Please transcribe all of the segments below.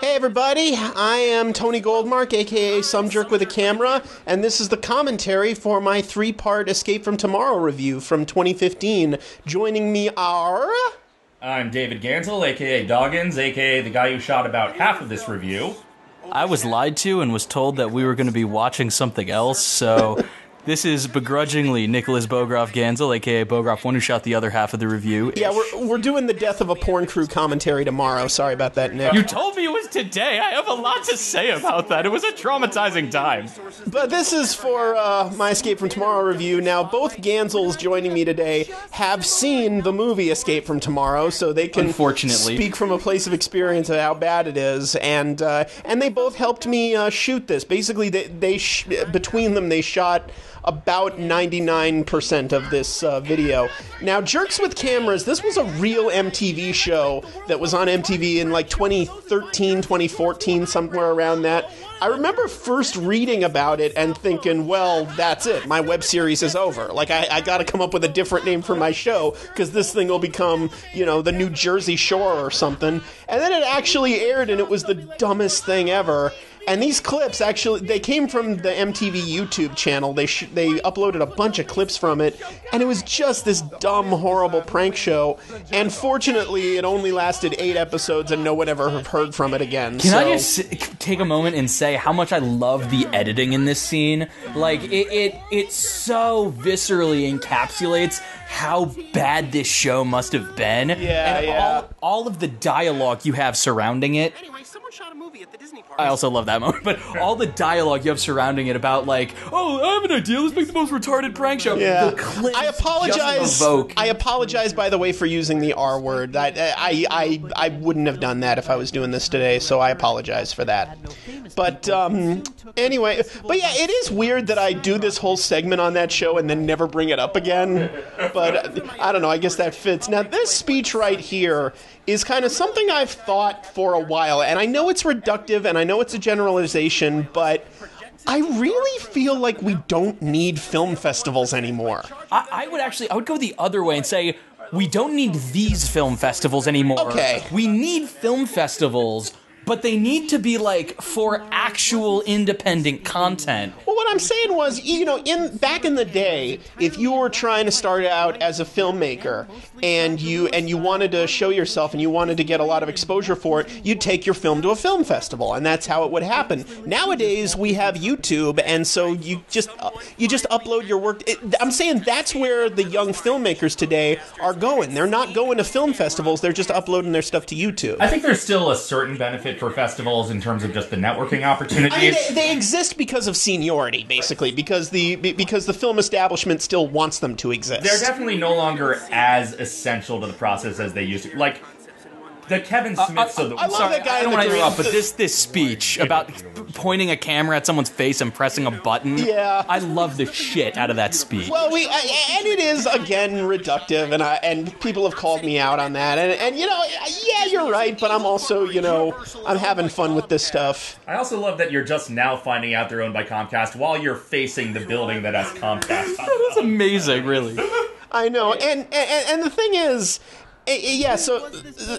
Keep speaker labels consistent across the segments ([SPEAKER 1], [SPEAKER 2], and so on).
[SPEAKER 1] Hey everybody, I am Tony Goldmark, aka Some Jerk with a Camera, and this is the commentary for my three part Escape from Tomorrow review from 2015. Joining me are.
[SPEAKER 2] I'm David Ganssle, aka Doggins, aka the guy who shot about half of this review.
[SPEAKER 3] I was lied to and was told that we were going to be watching something else, so this is begrudgingly Nicholas Bogroff Ganssle, aka Bogroff, one who shot the other half of the review.
[SPEAKER 1] Yeah, we're, we're doing the Death of a Porn Crew commentary tomorrow. Sorry about that, Nick.
[SPEAKER 3] You told me it was today. I have a lot to say about that. It was a traumatizing time.
[SPEAKER 1] But this is for uh, my Escape from Tomorrow review. Now, both Ganssles joining me today have seen the movie Escape from Tomorrow, so they can
[SPEAKER 3] Unfortunately.
[SPEAKER 1] speak from a place of experience of how bad it is. And uh, and they both helped me uh, shoot this. Basically, they, they sh- between them they shot about 99% of this uh, video. Now, Jerks with Cameras, this was a real MTV show that was on MTV in like 2013, 2014, somewhere around that. I remember first reading about it and thinking, well, that's it. My web series is over. Like, I, I got to come up with a different name for my show because this thing will become, you know, the New Jersey Shore or something. And then it actually aired and it was the dumbest thing ever. And these clips actually they came from the MTV YouTube channel. They sh- they uploaded a bunch of clips from it, and it was just this dumb, horrible prank show. And fortunately, it only lasted eight episodes, and no one ever heard from it again.
[SPEAKER 3] Can
[SPEAKER 1] so.
[SPEAKER 3] I just take a moment and say how much I love the editing in this scene? Like it, it, it so viscerally encapsulates how bad this show must have been.
[SPEAKER 1] Yeah,
[SPEAKER 3] and
[SPEAKER 1] yeah.
[SPEAKER 3] All, all of the dialogue you have surrounding it.
[SPEAKER 1] Anyway, someone shot a movie at the Disney park.
[SPEAKER 3] I also love that moment, but all the dialogue you have surrounding it about like, oh, I have an idea. Let's make the most retarded prank show.
[SPEAKER 1] Yeah,
[SPEAKER 3] The
[SPEAKER 1] I apologize.
[SPEAKER 3] evoke-
[SPEAKER 1] I apologize, by the way, for using the R word. I, I, I, I wouldn't have done that if I was doing this today, so I apologize for that. But um, anyway, but yeah, it is weird that I do this whole segment on that show and then never bring it up again. But I don't know. I guess that fits. Now, this speech right here is kind of something I've thought for a while, and I know it's reductive and I know it's a generalization, but. I really feel like we don't need film festivals anymore.
[SPEAKER 3] I, I would actually, I would go the other way and say we don't need these film festivals anymore.
[SPEAKER 1] Okay.
[SPEAKER 3] We need film festivals, but they need to be like for actual independent content.
[SPEAKER 1] What I'm saying was, you know, in back in the day, if you were trying to start out as a filmmaker and you and you wanted to show yourself and you wanted to get a lot of exposure for it, you'd take your film to a film festival, and that's how it would happen. Nowadays, we have YouTube, and so you just uh, you just upload your work. It, I'm saying that's where the young filmmakers today are going. They're not going to film festivals; they're just uploading their stuff to YouTube.
[SPEAKER 2] I think there's still a certain benefit for festivals in terms of just the networking
[SPEAKER 1] I
[SPEAKER 2] opportunities.
[SPEAKER 1] mean, they, they exist because of seniority, basically, because the because the film establishment still wants them to exist.
[SPEAKER 2] They're definitely no longer as essential to the process as they used to. Like the Kevin Smiths of the
[SPEAKER 1] I love
[SPEAKER 3] Sorry,
[SPEAKER 1] that guy
[SPEAKER 3] I
[SPEAKER 1] in
[SPEAKER 3] don't
[SPEAKER 1] the
[SPEAKER 3] want to
[SPEAKER 1] green-
[SPEAKER 3] interrupt, but this this speech about pointing a camera at someone's face and pressing a button.
[SPEAKER 1] Yeah.
[SPEAKER 3] I love the shit out of that speech.
[SPEAKER 1] well, we I, and it is again reductive, and I, and people have called me out on that, and and you know, yeah, you're right, but I'm also you know I'm having fun with this stuff.
[SPEAKER 2] I also love that you're just now finding out they're owned by Comcast while you're facing the building that has Comcast.
[SPEAKER 3] That's amazing, really.
[SPEAKER 1] I know, and and, and the thing is. Eh, eh, Yeah, so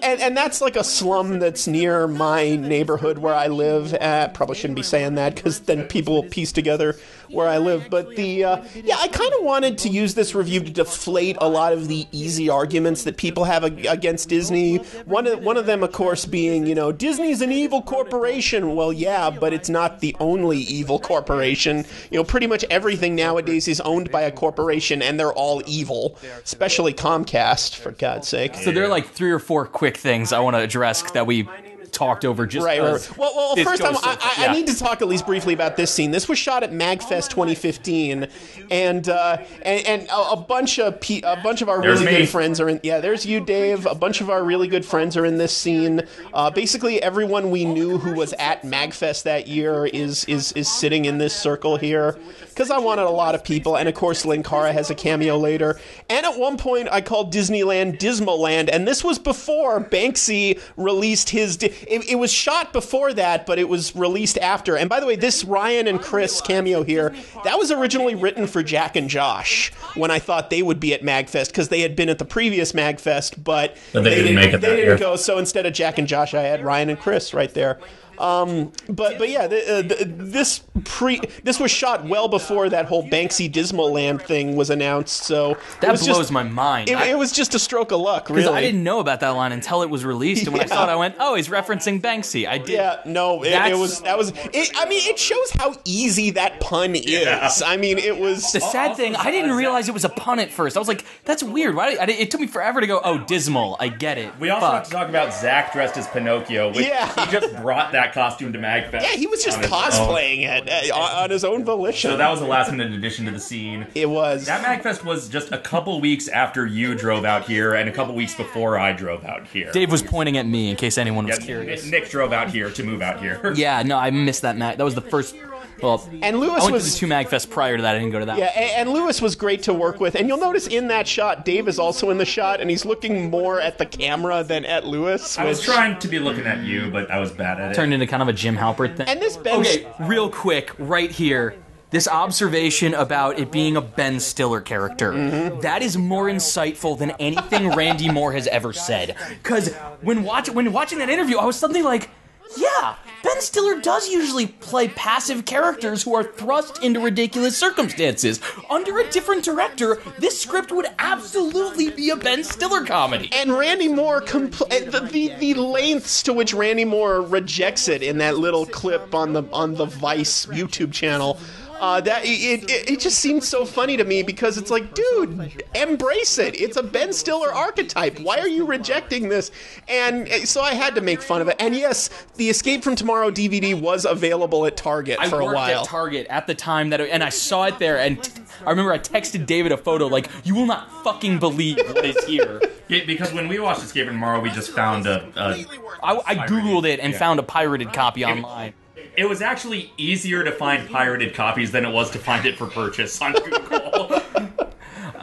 [SPEAKER 1] and, and that's like a slum that's near my neighborhood where I live. Uh, probably shouldn't be saying that because then people will piece together where I live. But the uh, yeah, I kind of wanted to use this review to deflate a lot of the easy arguments that people have against Disney. One of one of them, of course, being you know Disney's an evil corporation. Well, yeah, but it's not the only evil corporation. You know, pretty much everything nowadays is owned by a corporation, and they're all evil. Especially Comcast, for God's sake.
[SPEAKER 3] So there are like three or four quick things I want to address that we talked over just
[SPEAKER 1] Right, right. right. Well, well first, I, I,
[SPEAKER 3] yeah.
[SPEAKER 1] I need to talk at least briefly about this scene. This was shot at MagFest 2015, and uh, and, and a, a bunch of pe- a bunch of our
[SPEAKER 2] There's
[SPEAKER 1] really
[SPEAKER 2] me.
[SPEAKER 1] good friends are in. Yeah, there's you, Dave. A bunch of our really good friends are in this scene. Uh, basically, everyone we knew who was at MagFest that year is is is sitting in this circle here. Because I wanted a lot of people, and of course, Linkara has a cameo later. And at one point, I called Disneyland Dismaland, and this was before Banksy released his. Di- it, it was shot before that, but it was released after. And by the way, this Ryan and Chris cameo here, that was originally written for Jack and Josh when I thought they would be at MagFest because they had been at the previous MagFest, but,
[SPEAKER 2] But they didn't make it
[SPEAKER 1] They
[SPEAKER 2] that
[SPEAKER 1] didn't
[SPEAKER 2] year.
[SPEAKER 1] go. So instead of Jack and Josh, I had Ryan and Chris right there. Um, but but yeah, the, uh, the, this pre this was shot well before that whole Banksy Dismaland thing was announced. So
[SPEAKER 3] That
[SPEAKER 1] was
[SPEAKER 3] blows
[SPEAKER 1] just,
[SPEAKER 3] my mind.
[SPEAKER 1] It,
[SPEAKER 3] I-
[SPEAKER 1] it was just a stroke of luck, really.
[SPEAKER 3] I didn't know about that line until it was released, and when I saw it, I went, "Oh, he's referencing Banksy." I did.
[SPEAKER 1] Yeah, no, it, it was that was. It, I mean, it shows how easy that pun is.
[SPEAKER 2] Yeah.
[SPEAKER 1] I mean, it was.
[SPEAKER 3] The sad thing, I didn't realize it was a pun at first. I was like, "That's weird." Why? I, it took me forever to go. Oh, dismal. I get it.
[SPEAKER 2] We also
[SPEAKER 3] Fuck.
[SPEAKER 2] have to talk about Zach dressed as Pinocchio, which
[SPEAKER 1] Yeah.
[SPEAKER 2] he just brought that costume to MagFest.
[SPEAKER 1] Yeah, he was just
[SPEAKER 2] on his own.
[SPEAKER 1] cosplaying it uh, on, on his own volition.
[SPEAKER 2] So that was a last minute addition to the scene.
[SPEAKER 1] it was.
[SPEAKER 2] That MagFest was just a couple weeks after you drove out here, and a couple weeks before I drove out here.
[SPEAKER 3] Dave was pointing at me in case anyone was
[SPEAKER 2] Yeah,
[SPEAKER 3] curious.
[SPEAKER 2] Nick drove out here to move out here.
[SPEAKER 3] Yeah, no, I missed that mag. That was the first. Well,
[SPEAKER 1] And Lewis
[SPEAKER 3] I went
[SPEAKER 1] was-
[SPEAKER 3] to the two Magfest prior to that. I didn't go to that.
[SPEAKER 1] Yeah, a- and Lewis was great to work with. And you'll notice in that shot, Dave is also in the shot, and he's looking more at the camera than at Lewis.
[SPEAKER 2] I was trying to be looking at you, but I was bad at it.
[SPEAKER 3] Turned into kind of a Jim Halpert thing.
[SPEAKER 1] And this Ben.
[SPEAKER 3] Okay, real quick, right here. This observation about it being a Ben Stiller character,
[SPEAKER 1] Mm-hmm.
[SPEAKER 3] that is more insightful than anything Randy Moore has ever said. Because when, watch, when watching that interview, I was something like, yeah, Ben Stiller does usually play passive characters who are thrust into ridiculous circumstances. Under a different director, this script would absolutely be a Ben Stiller comedy.
[SPEAKER 1] and Randy Moore, compl- uh, the, the the lengths to which Randy Moore rejects it in that little clip on the on the Vice YouTube channel. Uh, that it, it, it just seems so funny to me because it's like, dude, embrace it. It's a Ben Stiller archetype. Why are you rejecting this? And uh, so I had to make fun of it. And yes, the Escape from Tomorrow DVD was available at Target for a
[SPEAKER 3] worked
[SPEAKER 1] while.
[SPEAKER 3] at Target at the time that, and I saw it there, and t- I remember I texted David a photo like, "You will not fucking believe what is here."
[SPEAKER 2] Yeah, because when we watched Escape from Tomorrow, we just found a, a
[SPEAKER 3] I, I googled it and
[SPEAKER 2] Yeah.
[SPEAKER 3] found a pirated copy online.
[SPEAKER 2] It was actually easier to find pirated copies than it was to find it for purchase on Google.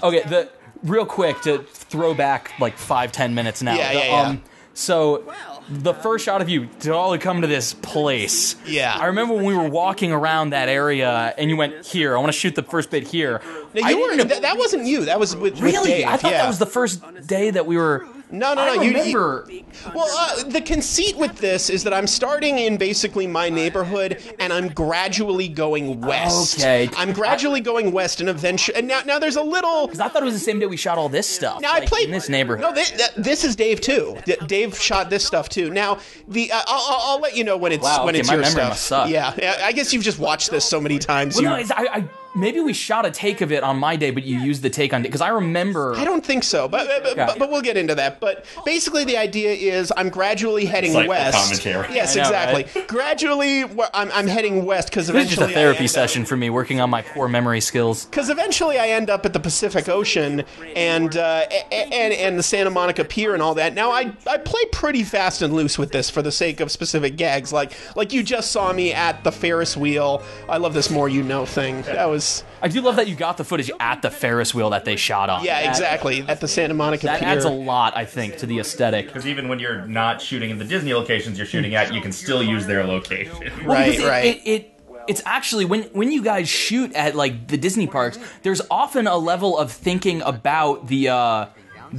[SPEAKER 3] Okay, the real quick to throw back like five ten minutes now.
[SPEAKER 1] Yeah,
[SPEAKER 3] The,
[SPEAKER 1] yeah, yeah.
[SPEAKER 3] Um, so the first shot of you to all come to this place.
[SPEAKER 1] Yeah.
[SPEAKER 3] I remember when we were walking around that area, and you went here. I want to shoot the first bit here.
[SPEAKER 1] Now, you
[SPEAKER 3] didn't
[SPEAKER 1] were,
[SPEAKER 3] know-
[SPEAKER 1] that, that wasn't you. That was with, with
[SPEAKER 3] really.
[SPEAKER 1] Dave.
[SPEAKER 3] I thought
[SPEAKER 1] yeah.
[SPEAKER 3] that was the first day that we were.
[SPEAKER 1] No, no, no. you- you-
[SPEAKER 3] remember.
[SPEAKER 1] Well, uh, the conceit with this is that I'm starting in basically my neighborhood, and I'm gradually going west.
[SPEAKER 3] Okay.
[SPEAKER 1] I'm gradually going west, and eventually, and now, now there's a little.
[SPEAKER 3] 'Cause I thought it was the same day we shot all this stuff.
[SPEAKER 1] Now I played
[SPEAKER 3] in this neighborhood.
[SPEAKER 1] No, thi- th- this is Dave too. D- Dave shot this stuff too. Now the uh, I'll, I'll, let you know when it's
[SPEAKER 3] Wow,
[SPEAKER 1] when
[SPEAKER 3] okay,
[SPEAKER 1] it's
[SPEAKER 3] my
[SPEAKER 1] your
[SPEAKER 3] memory
[SPEAKER 1] stuff.
[SPEAKER 3] must suck.
[SPEAKER 1] Yeah, yeah, I guess you've just watched this so many times.
[SPEAKER 3] Well,
[SPEAKER 1] you,
[SPEAKER 3] no, I, I maybe we shot a take of it on my day, but you used the take on because I remember.
[SPEAKER 1] I don't think so, but but,
[SPEAKER 3] Yeah.
[SPEAKER 1] but but we'll get into that. But basically, the idea is I'm gradually heading
[SPEAKER 2] It's like the
[SPEAKER 1] west.
[SPEAKER 2] commentary.
[SPEAKER 1] Yes,
[SPEAKER 3] know,
[SPEAKER 1] exactly. Gradually, I'm, I'm heading west because eventually.
[SPEAKER 3] This is
[SPEAKER 1] eventually
[SPEAKER 3] just a therapy
[SPEAKER 1] I end
[SPEAKER 3] session for me, working on my poor memory skills.
[SPEAKER 1] Because eventually I end up at the Pacific Ocean and uh, a- a- and and the Santa Monica Pier and all that. Now I I play pretty fast and loose with this for the sake of specific gags. Like like you just saw me at the Ferris wheel. I love this more you know thing. That was
[SPEAKER 3] I do love that you got the footage at the Ferris wheel that they shot on.
[SPEAKER 1] yeah
[SPEAKER 3] That-
[SPEAKER 1] exactly at the Santa Monica
[SPEAKER 3] That
[SPEAKER 1] Pier.
[SPEAKER 3] adds a lot, I think, to the aesthetic.
[SPEAKER 2] Because even when you're not shooting in the Disney locations you're shooting at, you can still use their location.
[SPEAKER 3] Well,
[SPEAKER 1] Right,
[SPEAKER 3] it,
[SPEAKER 1] right.
[SPEAKER 3] It, it, it's actually when when you guys shoot at like the Disney parks, there's often a level of thinking about the. uh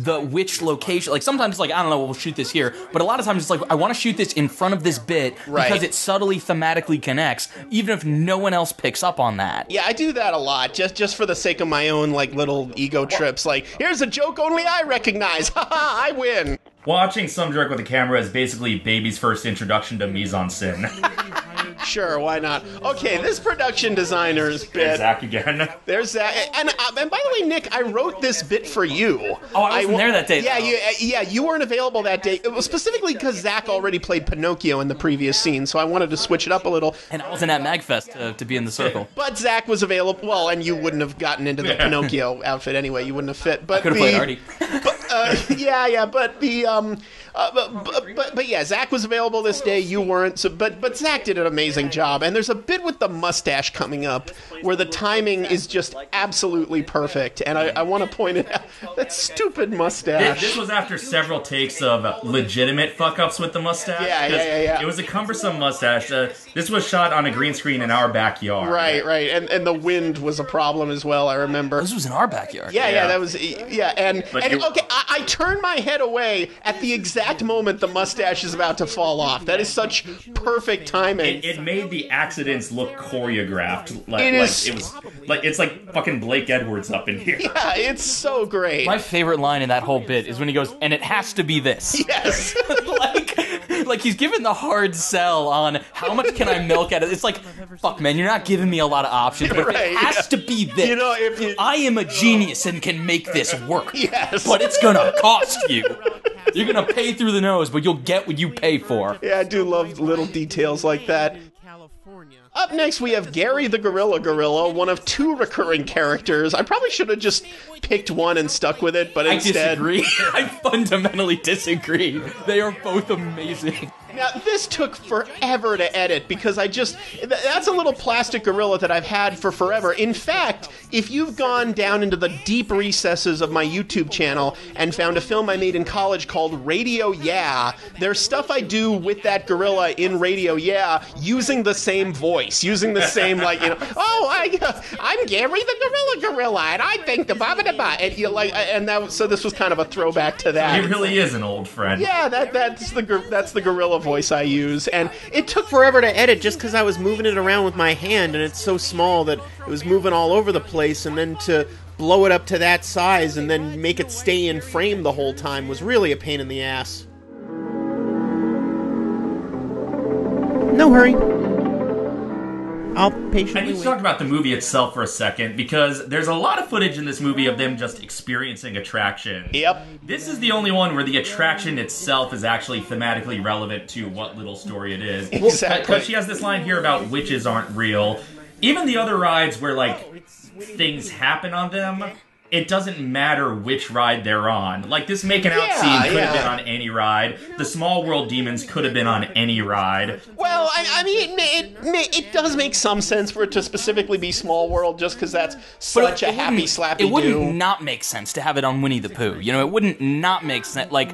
[SPEAKER 3] the which location like sometimes like i don't know we'll shoot this here but a lot of times it's like i want to shoot this in front of this bit
[SPEAKER 1] Right.
[SPEAKER 3] because it subtly thematically connects even if no one else picks up on that
[SPEAKER 1] yeah, I do that a lot, just just for the sake of my own like little ego trips. Like, here's a joke only I recognize. Ha ha! I win.
[SPEAKER 2] Watching some direct with a camera is basically baby's first introduction to mise en scène.
[SPEAKER 1] Sure, why not? Okay, this production designer's bit.
[SPEAKER 2] Zach again.
[SPEAKER 1] There's that, and uh, and by the way, Nick, I wrote this bit for you.
[SPEAKER 3] Oh, I wasn't
[SPEAKER 1] wa-
[SPEAKER 3] there that day,
[SPEAKER 1] Yeah,
[SPEAKER 3] though.
[SPEAKER 1] you, uh, yeah, you weren't available that day. It was specifically because Zach already played Pinocchio in the previous scene, so I wanted to switch it up a little.
[SPEAKER 3] and i wasn't at magfest to, to be in the circle
[SPEAKER 1] But Zach was available. Well, and you wouldn't have gotten into the Pinocchio outfit anyway. You wouldn't have fit. But
[SPEAKER 3] could have
[SPEAKER 1] the-
[SPEAKER 3] played artie
[SPEAKER 1] But, uh, yeah, yeah, but the um, uh, but, but but but yeah, Zach was available this day. You weren't. So, but but Zach did an amazing job. And there's a bit with the mustache coming up where the timing is just absolutely perfect. And I, I want to point it out. That stupid mustache.
[SPEAKER 2] This was after several takes of legitimate fuck ups with the mustache.
[SPEAKER 1] Yeah, yeah,
[SPEAKER 2] 'cause
[SPEAKER 1] yeah, yeah.
[SPEAKER 2] It was a cumbersome mustache. Uh, this was shot on a green screen in our backyard.
[SPEAKER 1] Right, right, and and the wind was a problem as well. I remember.
[SPEAKER 3] This was in our backyard.
[SPEAKER 1] Yeah, yeah,
[SPEAKER 2] Yeah.
[SPEAKER 1] that was yeah, and
[SPEAKER 2] But
[SPEAKER 1] and
[SPEAKER 2] you-
[SPEAKER 1] okay, I, I turn my head away at the exact moment the mustache is about to fall off. That is such perfect timing.
[SPEAKER 2] It, it made the accidents look choreographed. Like,
[SPEAKER 1] It
[SPEAKER 2] like it was like it's like fucking Blake Edwards up in here.
[SPEAKER 1] yeah, it's so great.
[SPEAKER 3] My favorite line in that whole bit is when he goes, and it has to be this.
[SPEAKER 1] yes.
[SPEAKER 3] like, he's given the hard sell on how much can I milk out of It's like, fuck, man, you're not giving me a lot of options, but
[SPEAKER 1] Right,
[SPEAKER 3] it has
[SPEAKER 1] yeah.
[SPEAKER 3] to be this.
[SPEAKER 1] You know, if you-
[SPEAKER 3] I am a genius and can make this work.
[SPEAKER 1] Yes.
[SPEAKER 3] But it's gonna cost you. You're gonna pay through the nose, but you'll get what you pay for.
[SPEAKER 1] Yeah, I do love little details like that.
[SPEAKER 4] California.
[SPEAKER 1] Up next, we have Gary the Gorilla Gorilla, one of two recurring characters. I probably should have just picked one and stuck with it, but
[SPEAKER 3] I
[SPEAKER 1] instead.
[SPEAKER 3] disagree. I fundamentally disagree. They are both amazing.
[SPEAKER 1] Now, this took forever to edit because I just that's a little plastic gorilla that I've had for forever. In fact, if you've gone down into the deep recesses of my YouTube channel and found a film I made in college called Radio Yeah, there's stuff I do with that gorilla in Radio Yeah using the same voice, using the same, like, you know, oh, I, I'm Gary the Gorilla Gorilla, and I think the ba ba da ba. And, you know, like, and that was, so this was kind of a throwback to that.
[SPEAKER 2] He really is an old friend.
[SPEAKER 1] Yeah, that that's the that's the gorilla voice I use, and it took forever to edit just because I was moving it around with my hand, and it's so small that it was moving all over the place, and then to blow it up to that size and then make it stay in frame the whole time was really a pain in the ass. No hurry. I'll
[SPEAKER 2] I need to
[SPEAKER 1] wait.
[SPEAKER 2] talk about the movie itself for a second because there's a lot of footage in this movie of them just experiencing attraction.
[SPEAKER 1] Yep.
[SPEAKER 2] This is the only one where the attraction itself is actually thematically relevant to what little story it is.
[SPEAKER 1] Exactly.
[SPEAKER 2] Because she has this line here about witches aren't real. Even the other rides where like things happen on them, it doesn't matter which ride they're on. Like this making out
[SPEAKER 1] Yeah,
[SPEAKER 2] scene could have been on any ride. The small world demons could have been on any ride.
[SPEAKER 1] Well, I, I mean, it, it, it does make some sense for it to specifically be Small World, just because that's such a happy
[SPEAKER 3] wouldn't-
[SPEAKER 1] slappy
[SPEAKER 3] It wouldn't
[SPEAKER 1] do.
[SPEAKER 3] not make sense to have it on Winnie the Pooh. You know, it wouldn't not make sense. Like,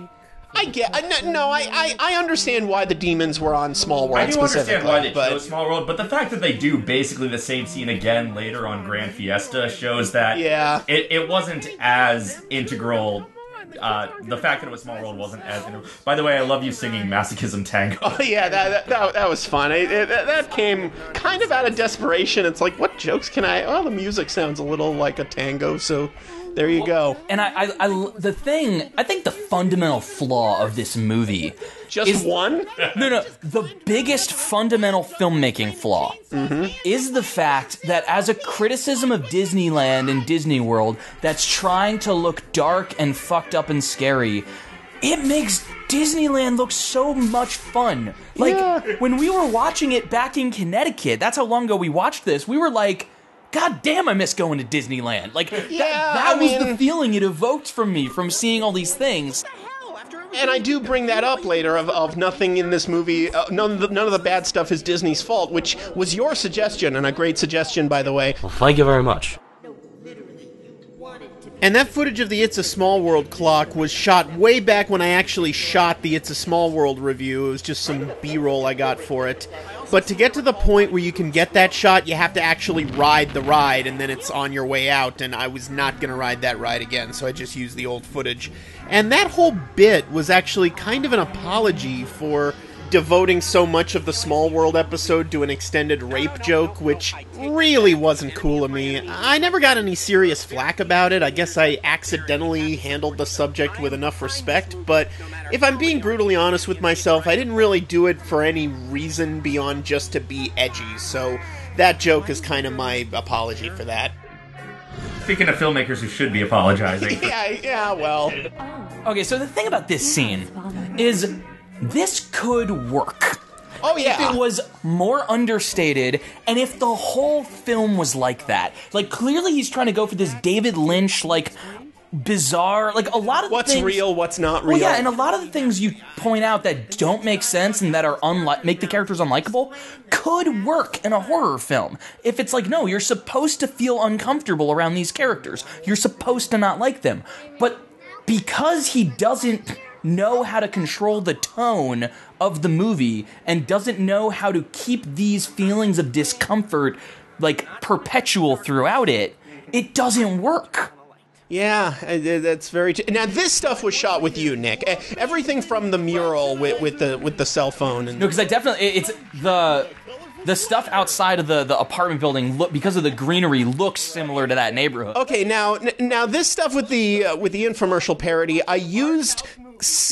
[SPEAKER 1] I get, I, no, no I, I, I understand why the demons were on Small World
[SPEAKER 2] I do understand
[SPEAKER 1] specifically,
[SPEAKER 2] why they
[SPEAKER 1] but
[SPEAKER 2] chose Small World, but the fact that they do basically the same scene again later on Gran Fiesta shows that
[SPEAKER 1] Yeah.
[SPEAKER 2] it, it wasn't as integral. Uh, the fact that it was Small World wasn't as integral. By the way, I love you singing Masochism Tango.
[SPEAKER 1] Oh, yeah, that, that, that, that was fun. It, it, that, that came kind of out of desperation. It's like, what jokes can I? Well, the music sounds a little like a tango, so there you go.
[SPEAKER 3] and I, I, I, the thing, I think the fundamental flaw of this movie
[SPEAKER 1] Just
[SPEAKER 3] is
[SPEAKER 1] one?
[SPEAKER 3] No, no. The biggest fundamental filmmaking flaw mm-hmm. is the fact that, as a criticism of Disneyland and Disney World that's trying to look dark and fucked up and scary, it makes Disneyland look so much fun. Like,
[SPEAKER 1] Yeah.
[SPEAKER 3] when we were watching it back in Connecticut, that's how long ago we watched this, we were like, God damn, I miss going to Disneyland. Like, that,
[SPEAKER 1] Yeah,
[SPEAKER 3] that
[SPEAKER 1] I
[SPEAKER 3] was the feeling it evoked from me from seeing all these things.
[SPEAKER 1] And I do bring that up later of, of nothing in this movie, uh, none, of the, none of the bad stuff is Disney's fault, which was your suggestion, and a great suggestion, by the way.
[SPEAKER 5] Thank you very much.
[SPEAKER 1] And that footage of the It's a Small World clock was shot way back when I actually shot the It's a Small World review. It was just some B roll I got for it. But to get to the point where you can get that shot, you have to actually ride the ride, and then it's on your way out. And I was not going to ride that ride again, so I just used the old footage. And that whole bit was actually kind of an apology for devoting so much of the Small World episode to an extended rape joke, which really wasn't cool of me. I never got any serious flack about it. I guess I accidentally handled the subject with enough respect, but if I'm being brutally honest with myself, I didn't really do it for any reason beyond just to be edgy, so that joke is kind of my apology for that.
[SPEAKER 2] Speaking of filmmakers who should be apologizing,
[SPEAKER 1] Yeah, yeah, well. Oh.
[SPEAKER 3] Okay, so the thing about this scene is this could work.
[SPEAKER 1] Oh, yeah.
[SPEAKER 3] If it was more understated, and if the whole film was like that. Like, clearly he's trying to go for this David Lynch, like, bizarre. Like a lot of
[SPEAKER 1] What's
[SPEAKER 3] things,
[SPEAKER 1] real? What's not real?
[SPEAKER 3] Well, yeah, and a lot of the things you point out that don't make sense and that are unlike make the characters unlikable could work in a horror film. If it's like, no, you're supposed to feel uncomfortable around these characters. You're supposed to not like them. But because he doesn't know how to control the tone of the movie and doesn't know how to keep these feelings of discomfort like perpetual throughout it, it doesn't work.
[SPEAKER 1] Yeah, that's very. T- now this stuff was shot with you, Nick. Everything from the mural with, with the with the cell phone and
[SPEAKER 3] No, because I definitely it's the the stuff outside of the the apartment building look because of the greenery looks similar to that neighborhood.
[SPEAKER 1] Okay, now n- now this stuff with the uh, with the infomercial parody, I used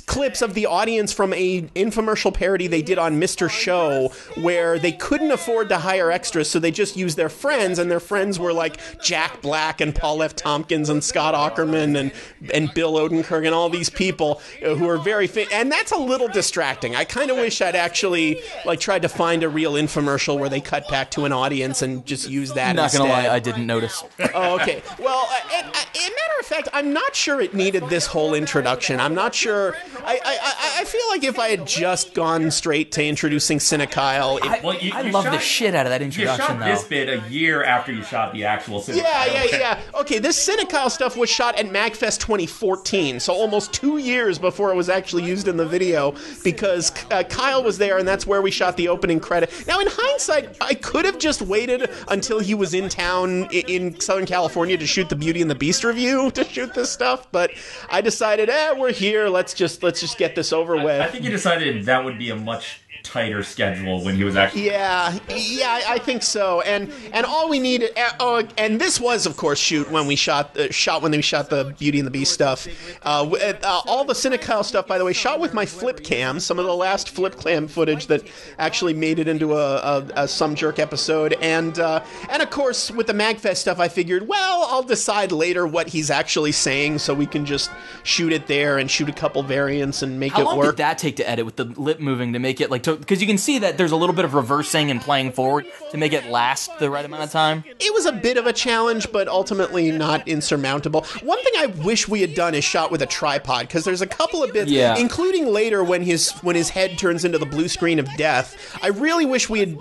[SPEAKER 1] clips of the audience from a infomercial parody they did on Mr. Show where they couldn't afford to hire extras, so they just used their friends, and their friends were like Jack Black and Paul F. Tompkins and Scott Aukerman and and Bill Odenkirk and all these people who are very fa- and that's a little distracting. I kind of wish I'd actually like tried to find a real infomercial where they cut back to an audience and just use that.
[SPEAKER 3] Not gonna lie, I didn't notice.
[SPEAKER 1] Oh, okay. Well, uh, uh, a matter of fact, I'm not sure it needed this whole introduction. I'm not sure. I, I, I- I feel like if I had just gone straight to introducing Cinekyle, it,
[SPEAKER 3] I,
[SPEAKER 2] Well, you-
[SPEAKER 3] I
[SPEAKER 2] you
[SPEAKER 3] love the shit out of that
[SPEAKER 2] You
[SPEAKER 3] introduction,
[SPEAKER 2] shot
[SPEAKER 3] though.
[SPEAKER 2] this bit a year after you shot the actual cinema.
[SPEAKER 1] yeah, yeah, yeah. Okay, this Cinekyle stuff was shot at MagFest 2014, so almost two years before it was actually used in the video because uh, Kyle was there, and that's where we shot the opening credit. Now, in hindsight, I could have just waited until he was in town i- in Southern California to shoot the Beauty and the Beast review to shoot this stuff, but I decided, eh, we're here. Let's just let's just get this over with.
[SPEAKER 2] I think you decided that would be a much tighter schedule when he was actually.
[SPEAKER 1] Yeah, yeah, I- I think so. And and all we needed. uh, Oh, and this was, of course, shoot when we shot uh, shot when we shot the Beauty and the Beast stuff. Uh, uh, all the Cinekyle stuff, by the way, shot with my flip cam. Some of the last flip cam footage that actually made it into a, a, a some jerk episode. And uh, and of course, with the Magfest stuff, I figured, well, I'll decide later what he's actually saying, so we can just shoot it there and shoot a couple variants and make
[SPEAKER 3] How
[SPEAKER 1] it
[SPEAKER 3] long
[SPEAKER 1] work.
[SPEAKER 3] did that take to edit with the lip moving to make it like because you can see that there's a little bit of reversing and playing forward to make it last the right amount of time.
[SPEAKER 1] it was a bit of a challenge, but ultimately not insurmountable. One thing I wish we had done is shot with a tripod because there's a couple of bits,
[SPEAKER 3] Yeah.
[SPEAKER 1] including later when his when his head turns into the blue screen of death. I really wish we had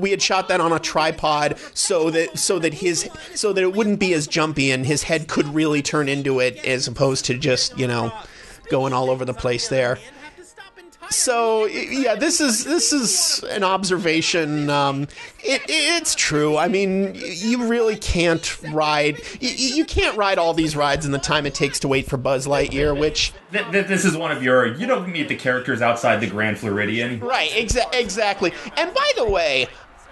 [SPEAKER 1] we had shot that on a tripod so that so that his so that it wouldn't be as jumpy and his head could really turn into it as opposed to just you know going all over the place there so yeah, this is this is an observation. Um, it, it's true. I mean, you really can't ride. y- y- You can't ride all these rides in the time it takes to wait for Buzz Lightyear. Which
[SPEAKER 2] Th- th- this is one of your. You don't meet the characters outside the Grand Floridian.
[SPEAKER 1] right, exa- exactly. And by the way.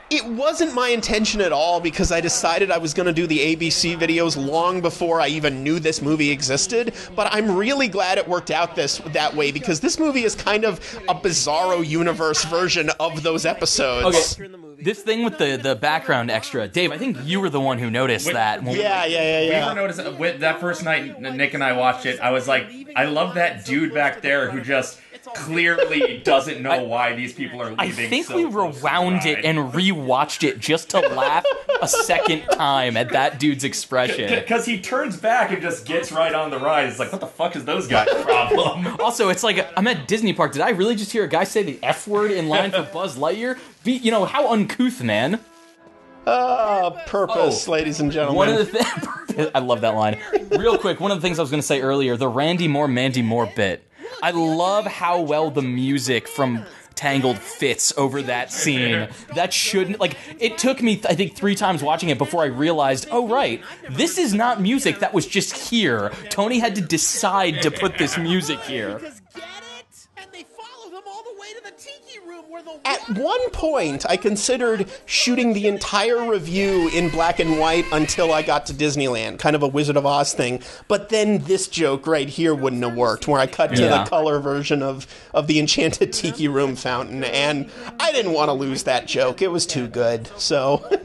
[SPEAKER 1] It wasn't my intention at all because I decided I was going to do the ABC videos long before I even knew this movie existed. But I'm really glad it worked out this that way because this movie is kind of a bizarro universe version of those episodes.
[SPEAKER 3] Okay, this thing with the the background extra, Dave. I think you were the one who noticed
[SPEAKER 2] Wait,
[SPEAKER 3] that. when we-
[SPEAKER 1] Yeah, yeah, yeah,
[SPEAKER 2] We
[SPEAKER 1] yeah.
[SPEAKER 2] ever noticed uh, that first night Nick and I watched it? I was like, I love that dude back there who just clearly doesn't know why these people are leaving.
[SPEAKER 3] I think
[SPEAKER 2] so
[SPEAKER 3] we
[SPEAKER 2] close to the
[SPEAKER 3] rewound it
[SPEAKER 2] ride.
[SPEAKER 3] and rewatched it just to laugh a second time at that dude's expression.
[SPEAKER 2] Because he turns back and just gets right on the ride. It's like, what the fuck is those guys' problem?
[SPEAKER 3] Also, it's like I'm at Disney Park. Did I really just hear a guy say the F word in line for Buzz Lightyear? Be, you know how uncouth, man.
[SPEAKER 1] Uh, purpose,
[SPEAKER 3] Oh.
[SPEAKER 1] ladies and gentlemen.
[SPEAKER 3] One of the things I love that line. Real quick, one of the things I was going to say earlier, the Randy Moore Mandy Moore bit. I love how well the music from Tangled fits over that scene. That shouldn't like it took me I think 3 times watching it before I realized, "Oh right, this is not music that was just here. Tony had to decide to put this music here."
[SPEAKER 1] At one point, I considered shooting the entire review in black and white until I got to Disneyland, kind of a Wizard of Oz thing. But then this joke right here wouldn't have worked, where I cut to
[SPEAKER 3] Yeah.
[SPEAKER 1] the color version of, of the Enchanted Tiki Room fountain, and I didn't want to lose that joke. It was too good. So.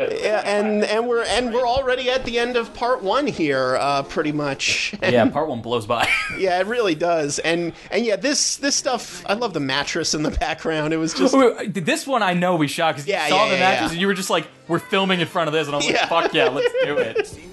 [SPEAKER 1] Yeah, and and we're and we're already at the end of part one here, uh, pretty much.
[SPEAKER 3] Yeah, part 1 blows by.
[SPEAKER 1] Yeah, it really does. And and yeah, this this stuff. I love the mattress in the background. It was just
[SPEAKER 3] this one I know we shot because
[SPEAKER 1] Yeah,
[SPEAKER 3] you saw
[SPEAKER 1] yeah,
[SPEAKER 3] the matches
[SPEAKER 1] yeah.
[SPEAKER 3] and you were just like, "We're filming in front of this," and I was like, "Fuck yeah, let's do it."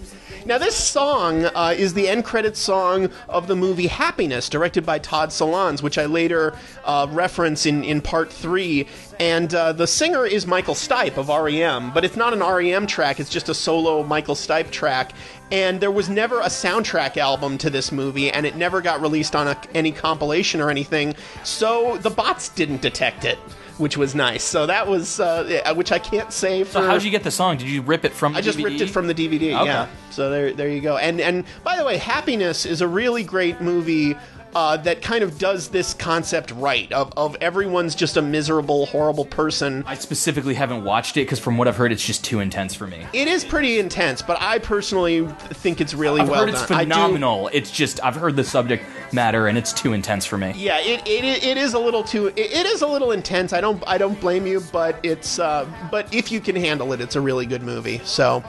[SPEAKER 1] Now, this song uh, is the end credit song of the movie Happiness, directed by Todd Solondz, which I later uh, reference in, in part three. And uh, the singer is Michael Stipe of REM, but it's not an REM track, it's just a solo Michael Stipe track. And there was never a soundtrack album to this movie, and it never got released on a, any compilation or anything, so the bots didn't detect it. Which was nice. So that was, uh, which I can't say for.
[SPEAKER 3] So how'd you get the song? Did you rip it from? The
[SPEAKER 1] I just
[SPEAKER 3] DVD?
[SPEAKER 1] ripped it from the DVD.
[SPEAKER 3] Okay.
[SPEAKER 1] Yeah. So there, there you go. And and by the way, Happiness is a really great movie. Uh, that kind of does this concept right of, of everyone's just a miserable, horrible person.
[SPEAKER 3] I specifically haven't watched it because from what I've heard, it's just too intense for me.
[SPEAKER 1] It is pretty intense, but I personally think it's really
[SPEAKER 3] I've
[SPEAKER 1] well
[SPEAKER 3] heard it's
[SPEAKER 1] done. I
[SPEAKER 3] phenomenal. It's just I've heard the subject matter and it's too intense for me.
[SPEAKER 1] Yeah, it, it, it is a little too it, it is a little intense. I don't I don't blame you, but it's uh, but if you can handle it, it's a really good movie. So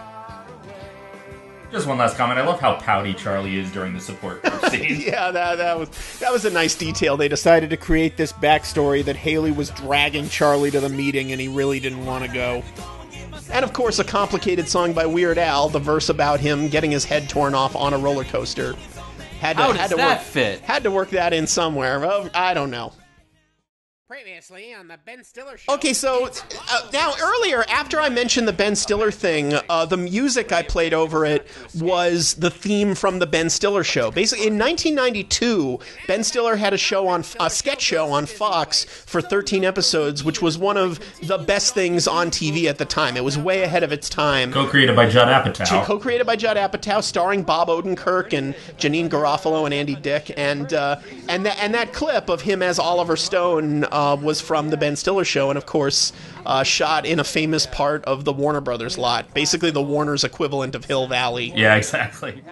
[SPEAKER 2] Just one last comment. I love how pouty Charlie is during the support scene.
[SPEAKER 1] yeah, that that was that was a nice detail. They decided to create this backstory that Haley was dragging Charlie to the meeting and he really didn't want to go. And of course, a complicated song by Weird Al, the verse about him getting his head torn off on a roller coaster. Had to,
[SPEAKER 3] How
[SPEAKER 1] had to
[SPEAKER 3] that
[SPEAKER 1] work,
[SPEAKER 3] fit?
[SPEAKER 1] Had to work that in somewhere. Well, I don't know.
[SPEAKER 4] Previously on the Ben Stiller show.
[SPEAKER 1] Okay, so uh, now earlier, after I mentioned the Ben Stiller thing, uh, the music I played over it was the theme from the Ben Stiller show. Basically, in 1992, Ben Stiller had a show on a sketch show on Fox for 13 episodes, which was one of the best things on TV at the time. It was way ahead of its time.
[SPEAKER 2] Co-created by Judd Apatow.
[SPEAKER 1] Co-created by Judd Apatow, starring Bob Odenkirk and Janeane Garofalo and Andy Dick, and uh, and that and that clip of him as Oliver Stone uh, was from the Ben Stiller show, and of course uh, shot in a famous part of the Warner Brothers lot, basically the Warner's equivalent of Hill Valley.
[SPEAKER 2] yeah, exactly.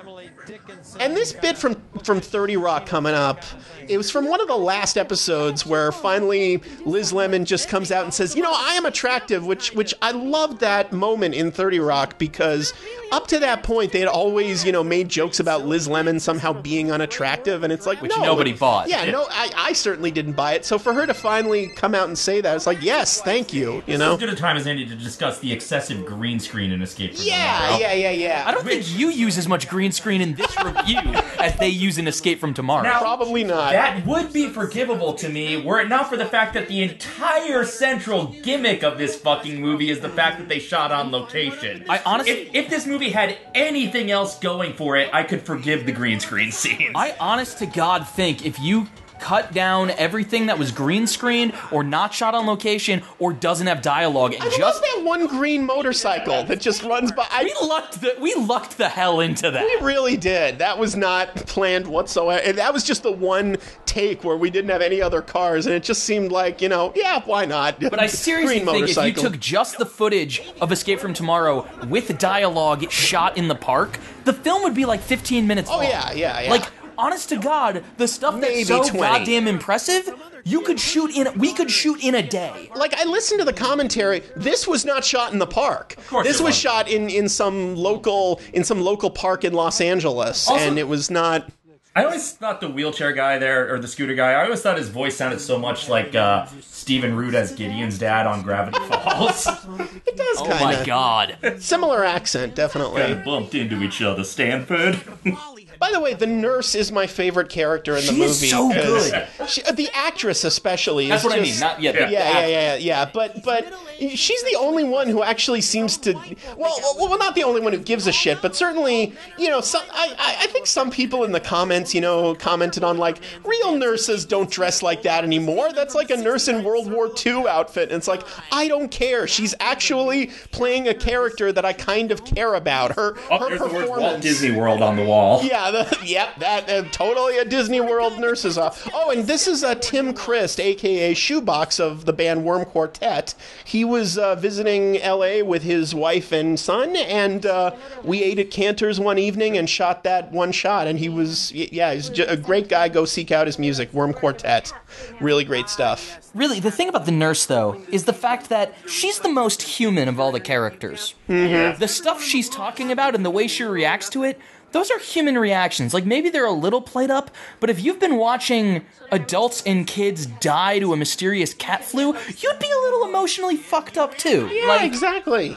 [SPEAKER 1] And this bit from from 30 Rock coming up, it was from one of the last episodes where finally Liz Lemon just comes out and says, "You know, I am attractive," which which I loved that moment in 30 Rock because up to that point they had always, you know, made jokes about Liz Lemon somehow being unattractive and it's like
[SPEAKER 3] Which
[SPEAKER 1] no,
[SPEAKER 3] nobody bought.
[SPEAKER 1] Yeah, no, I, I certainly didn't buy it. So for her to finally come out and say that, it's like, "Yes, thank you," you know.
[SPEAKER 2] As good a time as any to discuss the excessive green screen in Escape from
[SPEAKER 1] Yeah, yeah, yeah, yeah.
[SPEAKER 3] I don't think you use as much green screen in this review as they use an Escape from Tomorrow.
[SPEAKER 2] Now-
[SPEAKER 1] Probably not.
[SPEAKER 2] That would be forgivable to me were it not for the fact that the entire central gimmick of this fucking movie is the fact that they shot on location.
[SPEAKER 3] I honestly-
[SPEAKER 2] if, if this movie had anything else going for it, I could forgive the green screen scenes.
[SPEAKER 3] I honest to God think if you cut down everything that was green screened or not shot on location or doesn't have dialogue and
[SPEAKER 1] I
[SPEAKER 3] just
[SPEAKER 1] that one green motorcycle that just runs by. I,
[SPEAKER 3] we lucked the we lucked the hell into that.
[SPEAKER 1] We really did. That was not planned whatsoever. And that was just the one take where we didn't have any other cars, and it just seemed like, you know, yeah, why not?
[SPEAKER 3] But I seriously
[SPEAKER 1] Green
[SPEAKER 3] think if you took just the footage of Escape from Tomorrow with dialogue shot in the park, the film would be like 15 minutes
[SPEAKER 1] Oh,
[SPEAKER 3] long.
[SPEAKER 1] yeah, yeah, yeah.
[SPEAKER 3] Like, honest to God, the stuff
[SPEAKER 1] Maybe
[SPEAKER 3] that's so
[SPEAKER 1] 20.
[SPEAKER 3] goddamn impressive, you could shoot in. We could shoot in a day.
[SPEAKER 1] Like I listened to the commentary. This was not shot in the park.
[SPEAKER 2] Of course
[SPEAKER 1] this
[SPEAKER 2] it
[SPEAKER 1] was
[SPEAKER 2] wasn't.
[SPEAKER 1] shot in in some local in some local park in Los Angeles,
[SPEAKER 2] Also-
[SPEAKER 1] and it was not.
[SPEAKER 2] I always thought the wheelchair guy there, or the scooter guy, I always thought his voice sounded so much like uh, Stephen Root as Gideon's dad on Gravity Falls.
[SPEAKER 1] It does
[SPEAKER 3] Oh
[SPEAKER 1] kind
[SPEAKER 3] my God.
[SPEAKER 1] similar accent, definitely.
[SPEAKER 2] kind of bumped into each other, Stanford.
[SPEAKER 1] By the way, the nurse is my favorite character in the
[SPEAKER 3] She
[SPEAKER 1] movie.
[SPEAKER 3] is so
[SPEAKER 1] 'cause
[SPEAKER 3] good.
[SPEAKER 1] She, uh, the actress, especially.
[SPEAKER 3] That's
[SPEAKER 1] is
[SPEAKER 3] what I mean. Not yet.
[SPEAKER 1] Yeah, yeah, yeah, yeah, yeah. But but she's the only one who actually seems to. Well, well, well, not the only one who gives a shit, but certainly, you know, some. I, I, I think some people in the comments, you know, commented on like real nurses don't dress like that anymore. That's like a nurse in World War II outfit, and it's like I don't care. She's actually playing a character that I kind of care about. Her
[SPEAKER 2] Oh,
[SPEAKER 1] her
[SPEAKER 2] there's the word Walt. Disney World on the wall.
[SPEAKER 1] Yeah, the, yep, that uh, totally a Disney World nurses off. Oh, and this is uh, Tim Crist, aka Shoebox of the band Worm Quartet. He was uh, visiting L.A. with his wife and son, and uh, we ate at Canter's one evening and shot that one shot. And he was, yeah, he's a great guy. Go seek out his music, Worm Quartet. Really great stuff.
[SPEAKER 3] Really, the thing about the nurse, though, is the fact that she's the most human of all the characters. Mm-hmm. The stuff she's talking about and the way she reacts to it, those are human reactions. Like, maybe they're a little played up, but if you've been watching adults and kids die to a mysterious cat flu, you'd be a little emotionally fucked up, too.
[SPEAKER 1] Yeah,
[SPEAKER 3] like,
[SPEAKER 1] exactly.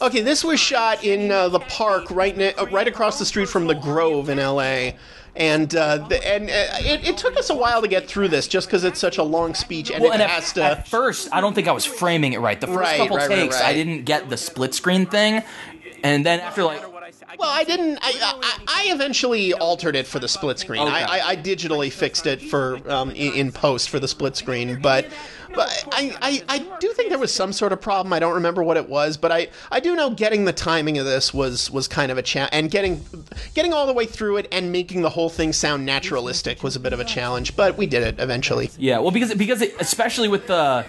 [SPEAKER 1] Okay, this was shot in uh, the park right ne- uh, right across the street from the Grove in L.A. And uh, the, and uh, it, it took us a while to get through this, just because it's such a long speech, and
[SPEAKER 3] Well,
[SPEAKER 1] it
[SPEAKER 3] and
[SPEAKER 1] has
[SPEAKER 3] at,
[SPEAKER 1] to.
[SPEAKER 3] at first, I don't think I was framing it right. The first
[SPEAKER 1] Right,
[SPEAKER 3] couple
[SPEAKER 1] right, right,
[SPEAKER 3] takes, I didn't get the split screen thing, and then after like,
[SPEAKER 1] Well, I didn't. I, I, I eventually altered it for the split screen.
[SPEAKER 3] Okay.
[SPEAKER 1] I, I, I digitally fixed it for um, in, in post for the split screen, but. But I, I, I do think there was some sort of problem. I don't remember what it was, but I, I do know getting the timing of this was was kind of a challenge, and getting getting all the way through it and making the whole thing sound naturalistic was a bit of a challenge. But we did it eventually.
[SPEAKER 3] yeah, well, because because it, especially with the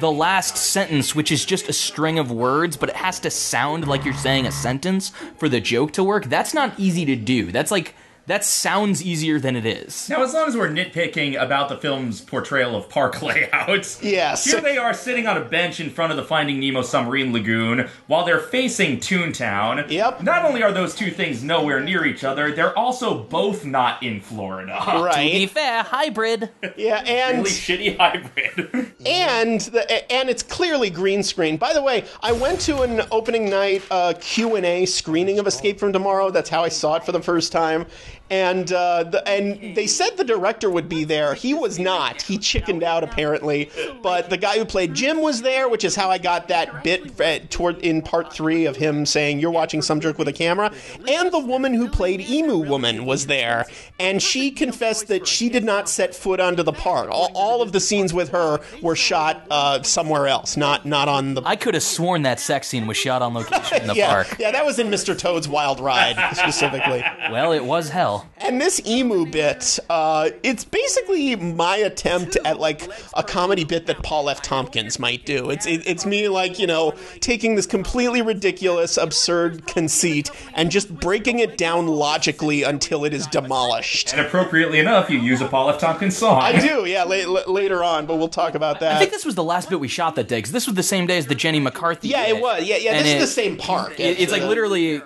[SPEAKER 3] the last sentence, which is just a string of words, but it has to sound like you're saying a sentence for the joke to work. That's not easy to do. That's like that sounds easier than it is.
[SPEAKER 2] Now, as long as we're nitpicking about the film's portrayal of park layouts,
[SPEAKER 1] Yes.
[SPEAKER 2] here they are sitting on a bench in front of the Finding Nemo submarine lagoon while they're facing Toontown.
[SPEAKER 1] Yep.
[SPEAKER 2] Not only are those two things nowhere near each other, they're also both not in Florida. Right.
[SPEAKER 3] To be
[SPEAKER 1] Right.
[SPEAKER 3] fair, hybrid.
[SPEAKER 1] Yeah, and
[SPEAKER 2] Really shitty hybrid.
[SPEAKER 1] and the, and it's clearly green screen. By the way, I went to an opening night uh, Q and A screening of Escape from Tomorrow. That's how I saw it for the first time. And uh, the, and they said the director would be there. He was not. He chickened out apparently. But the guy who played Jim was there, which is how I got that bit uh, toward in part three of him saying you're watching some jerk with a camera. And the woman who played Emu Woman was there, and she confessed that she did not set foot onto the park. All, all of the scenes with her were shot uh, somewhere else, not not on the.
[SPEAKER 3] I could have sworn that sex scene was shot on location in the
[SPEAKER 1] yeah,
[SPEAKER 3] park.
[SPEAKER 1] yeah, that was in Mr. Toad's Wild Ride specifically.
[SPEAKER 3] Well, it was hell.
[SPEAKER 1] And this emu bit, uh, it's basically my attempt at like a comedy bit that Paul F. Tompkins might do. It's it, it's me like you know taking this completely ridiculous, absurd conceit and just breaking it down logically until it is demolished.
[SPEAKER 2] and appropriately enough, you use a Paul F. Tompkins song.
[SPEAKER 1] I do, yeah, la- la- later on, but we'll talk about that.
[SPEAKER 3] I think this was the last bit we shot that day because this was the same day as the Jenny McCarthy.
[SPEAKER 1] yeah,
[SPEAKER 3] bit.
[SPEAKER 1] it was. Yeah, yeah.
[SPEAKER 3] And
[SPEAKER 1] This
[SPEAKER 3] it-
[SPEAKER 1] is the same park.
[SPEAKER 3] It- it's like literally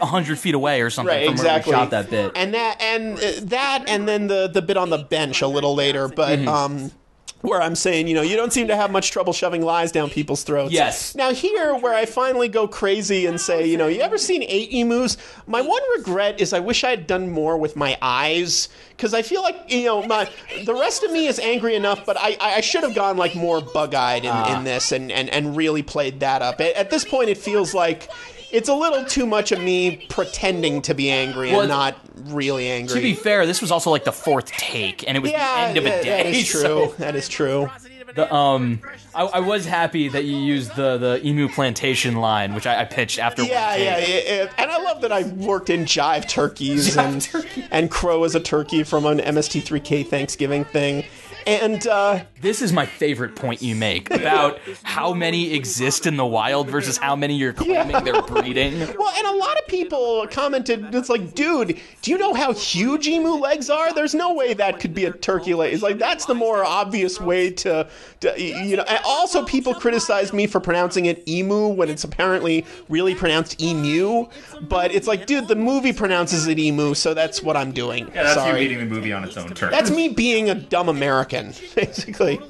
[SPEAKER 3] hundred feet away or something
[SPEAKER 1] right
[SPEAKER 3] from
[SPEAKER 1] exactly
[SPEAKER 3] where we shot that bit.
[SPEAKER 1] and that and uh, that and then the the bit on the bench a little later but
[SPEAKER 3] Mm-hmm.
[SPEAKER 1] um where I'm saying, you know, you don't seem to have much trouble shoving lies down people's throats.
[SPEAKER 3] Yes.
[SPEAKER 1] Now here, where I finally go crazy and say, you know, you ever seen eight emus? My one regret is I wish I had done more with my eyes because I feel like you know my the rest of me is angry enough, but I I should have gone like more bug-eyed in,
[SPEAKER 3] Ah.
[SPEAKER 1] in this and, and and really played that up. At, at this point, it feels like. It's a little too much of me pretending to be angry
[SPEAKER 3] Well,
[SPEAKER 1] and not really angry.
[SPEAKER 3] to be fair, this was also like the fourth take, and it was
[SPEAKER 1] yeah,
[SPEAKER 3] the end of a day.
[SPEAKER 1] that is true.
[SPEAKER 3] so
[SPEAKER 1] That is true.
[SPEAKER 3] the, um, I, I was happy that you used the the emu plantation line, which I, I pitched after. one
[SPEAKER 1] Yeah, yeah, yeah. And I love that I worked in jive turkeys and and crow as a turkey from an MST3K Thanksgiving thing. And uh,
[SPEAKER 3] This is my favorite point you make about how many exist in the wild versus how many you're claiming they're breeding.
[SPEAKER 1] well, and a lot of people commented, it's like, dude, do you know how huge emu legs are? There's no way that could be a turkey leg. It's like that's the more obvious way to, to you know. And also, people criticized me for pronouncing it emu when it's apparently really pronounced emu. But it's like, dude, the movie pronounces it emu, so that's what I'm doing.
[SPEAKER 2] Yeah, that's
[SPEAKER 1] Sorry.
[SPEAKER 2] you beating the movie on its own terms.
[SPEAKER 1] That's me being a dumb American, basically.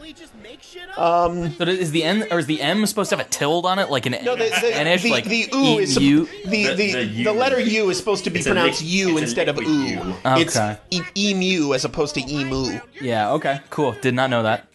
[SPEAKER 3] So um, is the N or is the M supposed to have a tilde on it, like an
[SPEAKER 1] No, the, the,
[SPEAKER 3] N-ish,
[SPEAKER 1] the,
[SPEAKER 3] like
[SPEAKER 1] the oo is
[SPEAKER 3] EU?
[SPEAKER 1] supp- the,
[SPEAKER 2] The-
[SPEAKER 1] the,
[SPEAKER 2] the
[SPEAKER 1] the, letter U is supposed to be
[SPEAKER 2] It's
[SPEAKER 1] pronounced
[SPEAKER 2] liq-
[SPEAKER 1] U instead of
[SPEAKER 2] liquid
[SPEAKER 1] oo.
[SPEAKER 2] U.
[SPEAKER 1] It's e- emu as opposed to emu.
[SPEAKER 3] Yeah. Okay. Cool. Did not know that.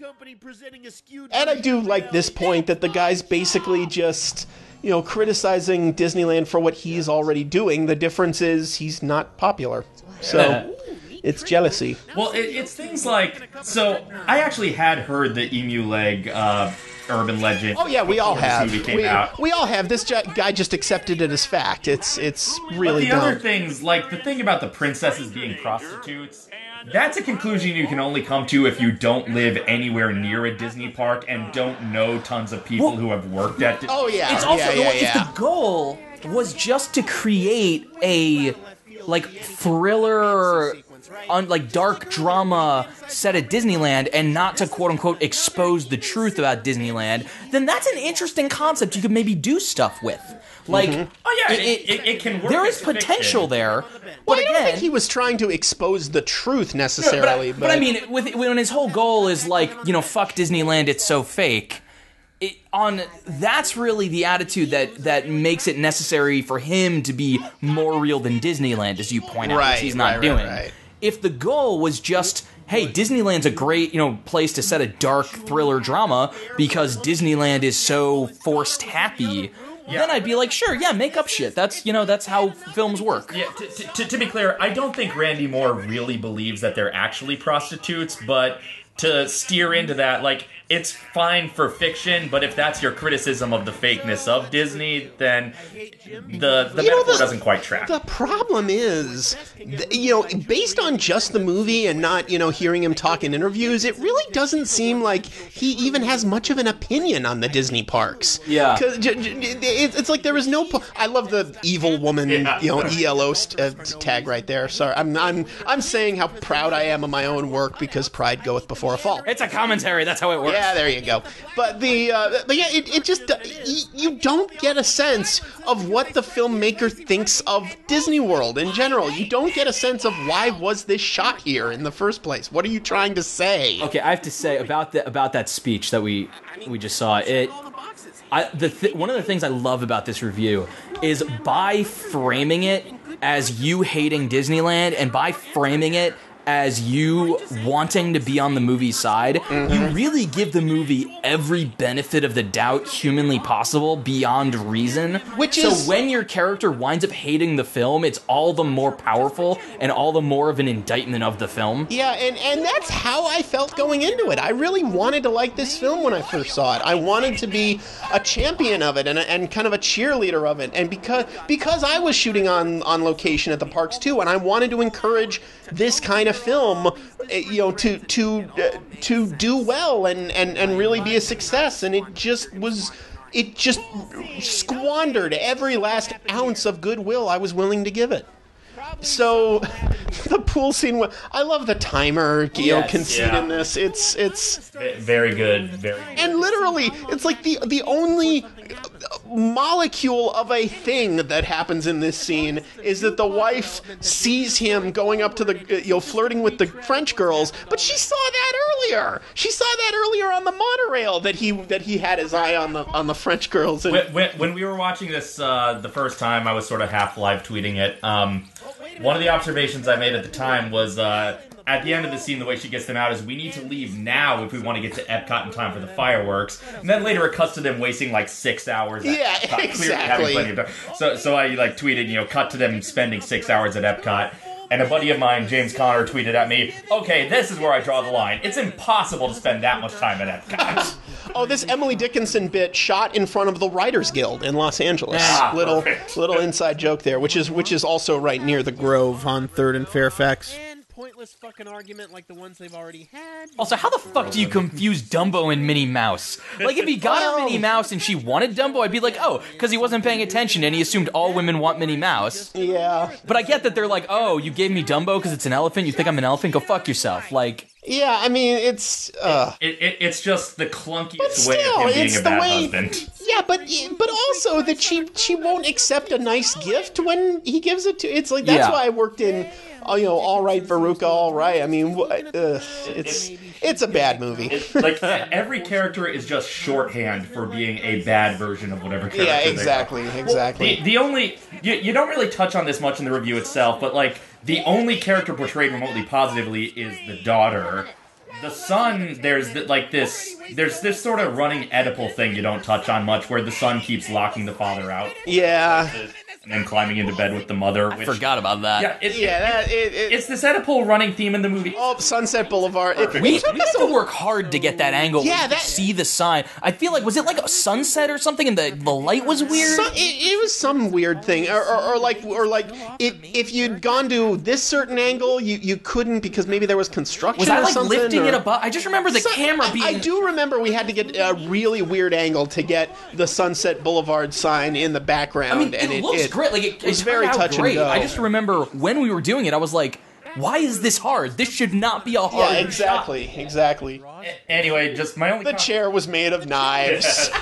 [SPEAKER 1] And I do like this point that the guy's basically just, you know, criticizing Disneyland for what he's already doing. The difference is he's not popular. So it's jealousy.
[SPEAKER 2] Well, it, it's things like so. I actually had heard the emu leg uh, urban legend.
[SPEAKER 1] Oh yeah, we all have.
[SPEAKER 2] Movie came
[SPEAKER 1] We,
[SPEAKER 2] out.
[SPEAKER 1] we all have. This ju- guy just accepted it as fact. It's it's
[SPEAKER 2] But
[SPEAKER 1] really
[SPEAKER 2] the
[SPEAKER 1] dumb.
[SPEAKER 2] other things, like the thing about the princesses being prostitutes, that's a conclusion you can only come to if you don't live anywhere near a Disney park and don't know tons of people
[SPEAKER 3] Well-
[SPEAKER 2] who have worked at. Di-
[SPEAKER 1] oh yeah,
[SPEAKER 3] It's also
[SPEAKER 1] yeah,
[SPEAKER 3] the
[SPEAKER 1] yeah,
[SPEAKER 3] one-
[SPEAKER 1] yeah.
[SPEAKER 3] if the goal was just to create a like thriller on like dark drama set at Disneyland and not to quote unquote expose the truth about Disneyland, then that's an interesting concept you could maybe do stuff with. Like,
[SPEAKER 2] Oh yeah, it, it, it can work.
[SPEAKER 1] Mm-hmm.
[SPEAKER 3] there
[SPEAKER 2] as fiction.
[SPEAKER 3] potential there,
[SPEAKER 1] Well,
[SPEAKER 3] but
[SPEAKER 1] I don't
[SPEAKER 3] again,
[SPEAKER 1] think he was trying to expose the truth
[SPEAKER 3] but,
[SPEAKER 1] necessarily.
[SPEAKER 3] I, but I mean, with when his whole goal is like, you know, fuck Disneyland, it's so fake. it, on that's really the attitude that that makes it necessary for him to be more real than Disneyland, as you point out,
[SPEAKER 1] Right,
[SPEAKER 3] which he's not
[SPEAKER 1] right, right,
[SPEAKER 3] doing.
[SPEAKER 1] right.
[SPEAKER 3] If the goal was just hey, Disneyland's a great, you know, place to set a dark thriller drama because Disneyland is so forced happy, then I'd be like, sure, yeah, make up shit. That's, you know, that's how films work.
[SPEAKER 2] Yeah, to, to, to, to be clear, I don't think Randy Moore really believes that they're actually prostitutes, but to steer into that, like, it's fine for fiction, but if that's your criticism of the fakeness of Disney, then the, the
[SPEAKER 1] You know,
[SPEAKER 2] metaphor
[SPEAKER 1] the-
[SPEAKER 2] doesn't quite track.
[SPEAKER 1] The problem is, you know, based on just the movie and not, you know, hearing him talk in interviews, it really doesn't seem like he even has much of an opinion on the Disney parks.
[SPEAKER 3] Yeah.
[SPEAKER 1] 'Cause j- j- it's like there is no. Po- I love the evil woman,
[SPEAKER 2] Yeah.
[SPEAKER 1] you know, ELO st- uh, tag right there. Sorry, I'm, I'm, I'm saying how proud I am of my own work because pride goeth before a fall.
[SPEAKER 3] It's a commentary. That's how it works.
[SPEAKER 1] Yeah, there you go. But the uh, but yeah, it, it just you don't get a sense of what the filmmaker thinks of Disney World in general. You don't get a sense of why was this shot here in the first place. What are you trying to say?
[SPEAKER 3] Okay, I have to say about the about that speech that we we just saw. It, I the th- one of the things I love about this review is by framing it as you hating Disneyland and by framing it as you wanting to be on the movie side,
[SPEAKER 1] Mm-hmm.
[SPEAKER 3] you really give the movie every benefit of the doubt humanly possible beyond reason.
[SPEAKER 1] Which
[SPEAKER 3] so
[SPEAKER 1] is-
[SPEAKER 3] when your character winds up hating the film, it's all the more powerful and all the more of an indictment of the film.
[SPEAKER 1] Yeah, and, and that's how I felt going into it. I really wanted to like this film when I first saw it. I wanted to be a champion of it and, and kind of a cheerleader of it. And because because I was shooting on, on location at the parks too, and I wanted to encourage this kind of film, eh, you know, to to uh, to do well and, and, and really be a success. And it just was. It just squandered every last ounce of goodwill I was willing to give it. So, the pool scene. wa- I love the timer, you know,
[SPEAKER 3] Yes.
[SPEAKER 1] conceit
[SPEAKER 2] Yeah.
[SPEAKER 1] in this. It's it's
[SPEAKER 2] Very good, very good.
[SPEAKER 1] and literally, it's like the the only molecule of a thing that happens in this scene is that the wife sees him going up to the you know flirting with the French girls, but she saw that earlier. She saw that earlier on the monorail that he that he had his eye on the on the French girls and
[SPEAKER 2] When, when, when we were watching this uh, the first time, I was sort of half live tweeting it. Um, one of the observations I made at the time was uh, at the end of the scene, the way she gets them out is we need to leave now if we want to get to Epcot in time for the fireworks. And then later it cuts to them wasting like six hours. At
[SPEAKER 1] Yeah,
[SPEAKER 2] Epcot, clearly
[SPEAKER 1] exactly.
[SPEAKER 2] having plenty of time. So, so I like tweeted, you know, cut to them spending six hours at Epcot. And a buddy of mine, James Connor, tweeted at me, "Okay, this is where I draw the line. It's impossible to spend that much time at Epcot."
[SPEAKER 1] Oh, this Emily Dickinson bit shot in front of the Writers Guild in Los Angeles.
[SPEAKER 2] Ah,
[SPEAKER 1] little
[SPEAKER 2] perfect.
[SPEAKER 1] little inside joke there, which is which is also right near the Grove on Third and Fairfax.
[SPEAKER 4] And pointless fucking argument like the ones they've already had.
[SPEAKER 3] Also, how the fuck do you confuse Dumbo and Minnie Mouse? Like, if he got her Minnie Mouse and she wanted Dumbo, I'd be like, oh, because he wasn't paying attention and he assumed all women want Minnie Mouse.
[SPEAKER 1] Yeah,
[SPEAKER 3] But I get that they're like, oh, you gave me Dumbo because it's an elephant. You think I'm an elephant? Go fuck yourself. Like,
[SPEAKER 1] yeah. I mean, it's uh,
[SPEAKER 2] It, it, it's just the clunkiest
[SPEAKER 1] but
[SPEAKER 2] way
[SPEAKER 1] still,
[SPEAKER 2] of him being
[SPEAKER 1] it's
[SPEAKER 2] a
[SPEAKER 1] the
[SPEAKER 2] bad
[SPEAKER 1] way.
[SPEAKER 2] husband.
[SPEAKER 1] Yeah, but but also that she she won't accept a nice gift when he gives it to. It's like that's
[SPEAKER 3] Yeah.
[SPEAKER 1] why I worked in. Oh, you know, all right, Veruca, all right. I mean, wh- uh, it's it's a bad movie.
[SPEAKER 2] like every character is just shorthand for being a bad version of whatever character.
[SPEAKER 1] Yeah,
[SPEAKER 2] they are.
[SPEAKER 1] exactly, exactly.
[SPEAKER 2] The, the only you, you don't really touch on this much in the review itself, but like the only character portrayed remotely positively is the daughter. The son, there's th- like this, there's this sort of running Oedipal thing you don't touch on much, where the son keeps locking the father out
[SPEAKER 1] yeah,
[SPEAKER 2] and then climbing into bed with the mother. Which,
[SPEAKER 3] forgot about that.
[SPEAKER 2] Yeah, it,
[SPEAKER 1] yeah. That it, it,
[SPEAKER 2] it's this Oedipal running theme in the movie.
[SPEAKER 1] oh, Sunset Boulevard. It,
[SPEAKER 3] We,
[SPEAKER 1] it
[SPEAKER 3] we
[SPEAKER 1] me
[SPEAKER 3] had to work hard to get that angle.
[SPEAKER 1] Yeah,
[SPEAKER 3] where you
[SPEAKER 1] that-
[SPEAKER 3] see the sign. I feel like was it like a sunset or something, and the the light was weird.
[SPEAKER 1] So, it, it was some weird thing, or, or, or like, or like, if if you'd gone to this certain angle, you, you couldn't because maybe there was construction.
[SPEAKER 3] was I
[SPEAKER 1] or
[SPEAKER 3] like
[SPEAKER 1] something,
[SPEAKER 3] lifting
[SPEAKER 1] or-
[SPEAKER 3] it above? I just remember the
[SPEAKER 1] So-
[SPEAKER 3] camera
[SPEAKER 1] I-
[SPEAKER 3] being.
[SPEAKER 1] I, do remember we had to get a really weird angle to get the Sunset Boulevard sign in the background.
[SPEAKER 3] I mean,
[SPEAKER 1] and
[SPEAKER 3] it, looks great. Like it,
[SPEAKER 1] was
[SPEAKER 3] it
[SPEAKER 1] very
[SPEAKER 3] turned out
[SPEAKER 1] and
[SPEAKER 3] great.
[SPEAKER 1] go.
[SPEAKER 3] I just remember when we were doing it, I was like, "Why is this hard? This should not be a hard."
[SPEAKER 1] Yeah, exactly, exactly.
[SPEAKER 2] Anyway, just my only
[SPEAKER 1] The
[SPEAKER 2] com-
[SPEAKER 1] chair was made of knives.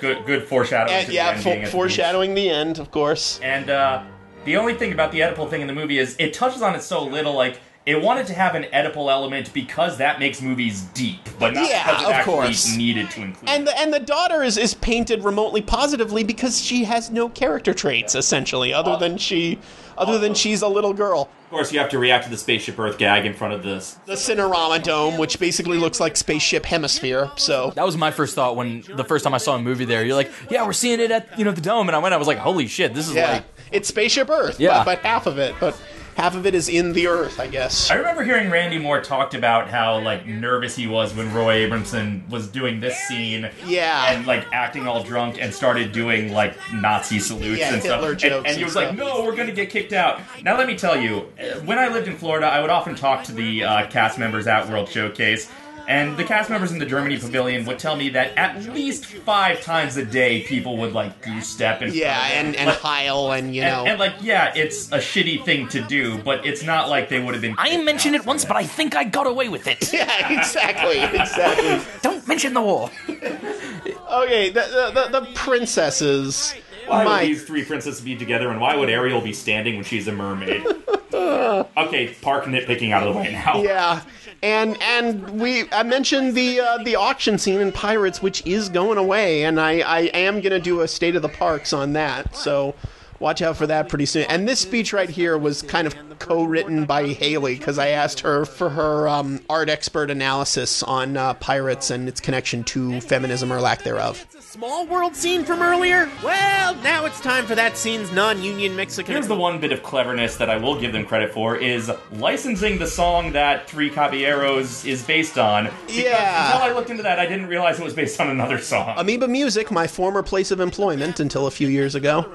[SPEAKER 2] good good foreshadowing.
[SPEAKER 1] and
[SPEAKER 2] to the
[SPEAKER 1] yeah,
[SPEAKER 2] end
[SPEAKER 1] fo-
[SPEAKER 2] being the
[SPEAKER 1] foreshadowing the end, of course.
[SPEAKER 2] And uh, the only thing about the Oedipal thing in the movie is it touches on it so little. Like it wanted to have an Oedipal element because that makes movies deep, but not
[SPEAKER 1] Yeah,
[SPEAKER 2] because it
[SPEAKER 1] of
[SPEAKER 2] actually
[SPEAKER 1] course.
[SPEAKER 2] needed to include.
[SPEAKER 1] And the and the daughter is is painted remotely positively because she has no character traits essentially, other than she, other than she's a little girl.
[SPEAKER 2] of course, you have to react to the spaceship Earth gag in front of this.
[SPEAKER 1] The Cinerama Dome, which basically looks like spaceship hemisphere. So
[SPEAKER 3] That was my first thought when the first time I saw a movie there. You're like, yeah, we're seeing it at you know the dome, and I went, I was like, holy shit, this is
[SPEAKER 1] yeah,
[SPEAKER 3] like
[SPEAKER 1] it's spaceship Earth.
[SPEAKER 3] Yeah.
[SPEAKER 1] but, but half of it, but half of it is in the Earth, I guess.
[SPEAKER 2] I remember hearing Randy Moore talked about how like nervous he was when Roy Abramsohn was doing this scene.
[SPEAKER 1] Yeah.
[SPEAKER 2] And like acting all drunk and started doing like Nazi salutes
[SPEAKER 1] Yeah,
[SPEAKER 2] and
[SPEAKER 1] Hitler
[SPEAKER 2] stuff. and, and he
[SPEAKER 1] and
[SPEAKER 2] was like,
[SPEAKER 1] stuff.
[SPEAKER 2] "No, we're gonna get kicked out." Now let me tell you, uh, when I lived in Florida, I would often talk to the uh, cast members at World Showcase. And the cast members in the Germany pavilion would tell me that at least five times a day, people would like goose step and
[SPEAKER 1] Yeah, and and Heil and you know.
[SPEAKER 2] and, and like yeah, it's a shitty thing to do, but it's not like they would have been.
[SPEAKER 3] I mentioned it once,
[SPEAKER 2] that.
[SPEAKER 3] but I think I got away with it.
[SPEAKER 1] yeah, exactly, exactly.
[SPEAKER 3] Don't mention the war.
[SPEAKER 1] Okay, the the, the, the princesses.
[SPEAKER 2] Why
[SPEAKER 1] My-
[SPEAKER 2] would these three princesses be together, and why would Ariel be standing when she's a mermaid? okay, park nitpicking out of the way now.
[SPEAKER 1] Yeah, and and we I mentioned the uh, the auction scene in Pirates, which is going away, and I I am gonna do a state of the parks on that. So watch out for that pretty soon. And this speech right here was kind of co-written by Haley because I asked her for her um, art expert analysis on uh, Pirates and its connection to feminism or lack thereof.
[SPEAKER 4] It's a small world scene from earlier? Well, now it's time for that scene's non-union Mexican.
[SPEAKER 2] Here's the one bit of cleverness that I will give them credit for is licensing the song that Three Caballeros is based on. Because
[SPEAKER 1] Yeah.
[SPEAKER 2] Until I looked into that, I didn't realize it was based on another song.
[SPEAKER 1] Amoeba Music, my former place of employment until a few years ago.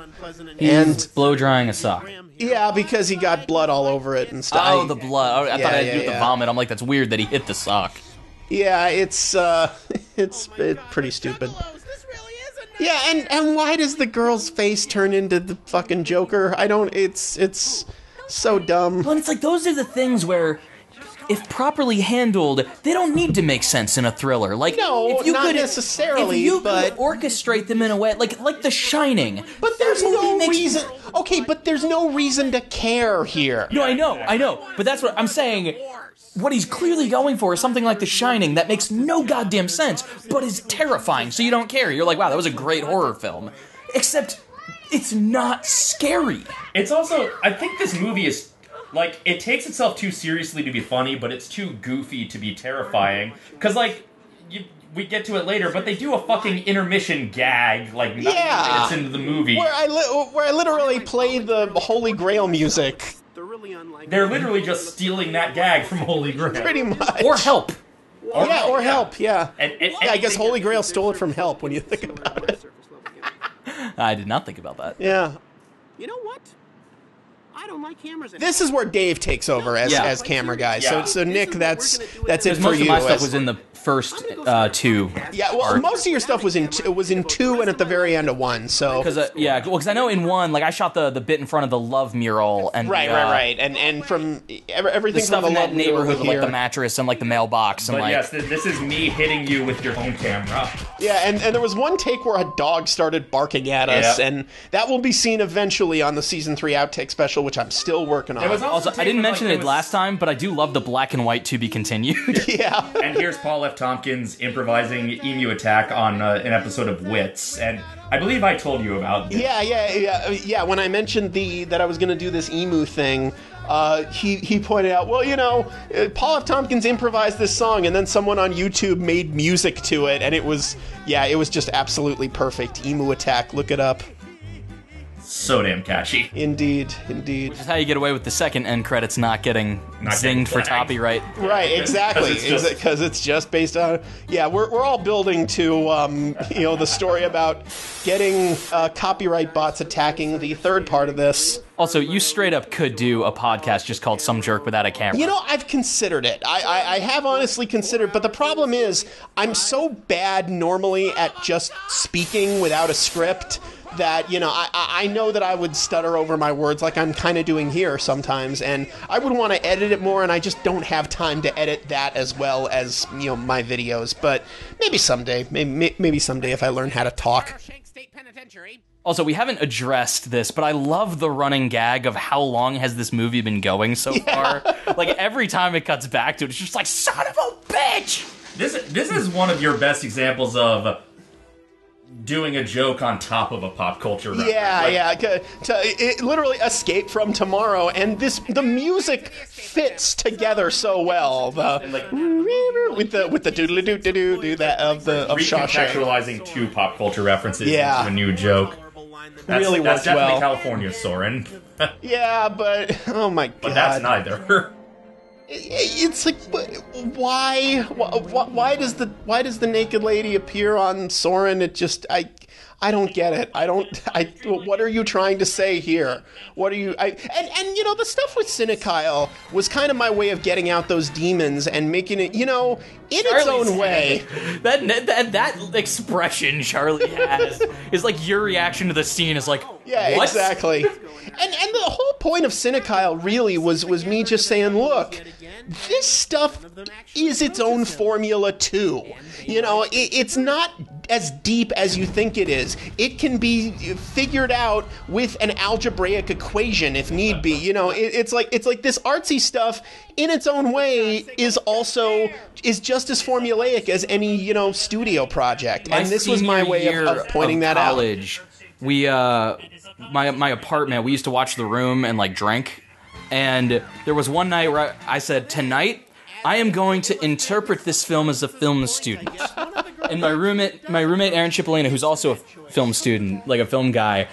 [SPEAKER 3] And
[SPEAKER 1] And
[SPEAKER 3] blow drying a sock.
[SPEAKER 1] yeah, because he got blood all over it and stuff.
[SPEAKER 3] Oh, the blood. Oh, I
[SPEAKER 1] Yeah,
[SPEAKER 3] thought I had to
[SPEAKER 1] yeah,
[SPEAKER 3] do
[SPEAKER 1] yeah.
[SPEAKER 3] the vomit. I'm like, that's weird that he hit the sock.
[SPEAKER 1] Yeah, it's uh, it's it's pretty stupid.
[SPEAKER 4] This really is a
[SPEAKER 1] Yeah, and and why does the girl's face turn into the fucking Joker? I don't. It's it's so dumb.
[SPEAKER 3] Well, it's like those are the things where, if properly handled, they don't need to make sense in a thriller. Like,
[SPEAKER 1] No,
[SPEAKER 3] if you
[SPEAKER 1] not
[SPEAKER 3] could,
[SPEAKER 1] necessarily,
[SPEAKER 3] If you
[SPEAKER 1] but-
[SPEAKER 3] could orchestrate them in a way, like like The Shining.
[SPEAKER 1] But there's
[SPEAKER 3] That movie
[SPEAKER 1] no
[SPEAKER 3] makes-
[SPEAKER 1] reason. Okay, but there's no reason to care here.
[SPEAKER 3] No, I know, I know, but that's what I'm saying. What he's clearly going for is something like The Shining that makes no goddamn sense, but is terrifying. So you don't care. You're like, wow, that was a great horror film. Except, it's not scary.
[SPEAKER 2] It's also, I think this movie is like it takes itself too seriously to be funny, but it's too goofy to be terrifying. Because like you, we get to it later, but they do a fucking intermission gag like 90
[SPEAKER 1] Yeah.
[SPEAKER 2] minutes into the movie.
[SPEAKER 1] Where I li- where I literally play the Holy Grail music,
[SPEAKER 4] thoroughly unlike.
[SPEAKER 2] They're literally just stealing that gag from Holy Grail.
[SPEAKER 1] pretty much.
[SPEAKER 3] Or help.
[SPEAKER 1] yeah, or help. Yeah.
[SPEAKER 2] And, and,
[SPEAKER 1] Yeah, I guess Holy Grail stole it from Help when you think about it.
[SPEAKER 3] I did not think about that.
[SPEAKER 1] Yeah.
[SPEAKER 4] You know what? I don't like cameras.
[SPEAKER 1] This is where Dave takes over as,
[SPEAKER 3] Yeah.
[SPEAKER 1] as camera guy. So
[SPEAKER 2] Yeah.
[SPEAKER 1] so Nick, that's that's it
[SPEAKER 3] Because
[SPEAKER 1] for
[SPEAKER 3] most
[SPEAKER 1] you.
[SPEAKER 3] of my stuff was in the first uh, two.
[SPEAKER 1] yeah, well, most of your stuff was in t- was in two and at the very end of one. So
[SPEAKER 3] Because uh, yeah, well, because I know in one, like I shot the the bit in front of the love mural and
[SPEAKER 1] right,
[SPEAKER 3] the,
[SPEAKER 1] right,
[SPEAKER 3] uh,
[SPEAKER 1] right, and and from ev-
[SPEAKER 3] The
[SPEAKER 1] everything
[SPEAKER 3] stuff
[SPEAKER 1] from
[SPEAKER 3] in that
[SPEAKER 1] love
[SPEAKER 3] neighborhood, with, like the mattress and like the mailbox and
[SPEAKER 2] But
[SPEAKER 3] like
[SPEAKER 2] yes, this is me hitting you with your home camera.
[SPEAKER 1] Yeah, and, and there was one take where a dog started barking at us,
[SPEAKER 2] Yeah.
[SPEAKER 1] and that will be seen eventually on the season three outtake special, which I'm still working on.
[SPEAKER 2] It was
[SPEAKER 3] Also, I didn't
[SPEAKER 2] like,
[SPEAKER 3] mention
[SPEAKER 2] there
[SPEAKER 3] it
[SPEAKER 2] was-
[SPEAKER 3] last time, but I do love the black and white to be continued.
[SPEAKER 1] yeah.
[SPEAKER 2] And here's Paul F. Tompkins improvising emu attack on uh, an episode of Wits, and I believe I told you about this.
[SPEAKER 1] Yeah, yeah, yeah, yeah. When I mentioned the that I was going to do this emu thing, uh, he he pointed out, well, you know, uh, Paul F. Tompkins improvised this song, and then someone on YouTube made music to it, and it was, yeah, it was just absolutely perfect. Emu attack, look it up.
[SPEAKER 2] So damn catchy.
[SPEAKER 1] Indeed, indeed.
[SPEAKER 3] That's how you get away with the second end credits not getting
[SPEAKER 2] Not
[SPEAKER 3] zinged
[SPEAKER 2] getting
[SPEAKER 3] for copyright.
[SPEAKER 1] Right, exactly.
[SPEAKER 2] because it's just-
[SPEAKER 1] it's just based on. Yeah, we're, we're all building to, um, you know, the story about getting uh, copyright bots attacking the third part of this.
[SPEAKER 3] Also, you straight up could do a podcast just called "Some Jerk Without a Camera."
[SPEAKER 1] You know, I've considered it. I, I, I have honestly considered, but the problem is, I'm so bad normally at just speaking without a script that you know I, I I know that I would stutter over my words like I'm kind of doing here sometimes, and I would want to edit it more, and I just don't have time to edit that as well as you know my videos. But maybe someday, maybe maybe someday if I learn how to talk.
[SPEAKER 4] State Penitentiary.
[SPEAKER 3] Also, we haven't addressed this, but I love the running gag of how long has this movie been going so far. Like every time it cuts back to it, it's just like son of a bitch.
[SPEAKER 2] This this is one of your best examples of doing a joke on top of a pop culture reference.
[SPEAKER 1] Yeah,
[SPEAKER 2] Like,
[SPEAKER 1] yeah. To, it literally escape from tomorrow, and this the music fits together so well. The
[SPEAKER 2] like-
[SPEAKER 1] with the with the doodly doo doo doo do that of the of Shawshank.
[SPEAKER 2] recontextualizing two pop culture references
[SPEAKER 1] Yeah.
[SPEAKER 2] into a new joke. That's,
[SPEAKER 1] Really
[SPEAKER 2] that's definitely
[SPEAKER 1] well.
[SPEAKER 2] California, Soren.
[SPEAKER 1] Yeah, but oh my god, but
[SPEAKER 2] that's neither.
[SPEAKER 1] it's like why, why why does the why does the naked lady appear on Soren? It just I. I don't get it. I don't. I. What are you trying to say here? What are you? I and and you know the stuff with Cinekyle was kind of my way of getting out those demons and making it, you know, in its
[SPEAKER 3] Charlie's
[SPEAKER 1] own way.
[SPEAKER 3] That, that that expression Charlie has is like your reaction to the scene is like,
[SPEAKER 1] Yeah,
[SPEAKER 3] what?
[SPEAKER 1] exactly. And and the whole point of Cinekyle really was was me just saying, look, this stuff is its own formula too. You know, it, it's not as deep as you think it is. It can be figured out with an algebraic equation if need be. You know, it, it's like it's like this artsy stuff in its own way is also is just as formulaic as any you know studio project.
[SPEAKER 3] My
[SPEAKER 1] and this was my way of, of pointing that out.
[SPEAKER 3] We uh, my my apartment. We used to watch The Room and like drink, and there was one night where I, I said, "Tonight, I am going to interpret this film as a film student." And my roommate, my roommate Aaron Cipollina, who's also a film student, like a film guy,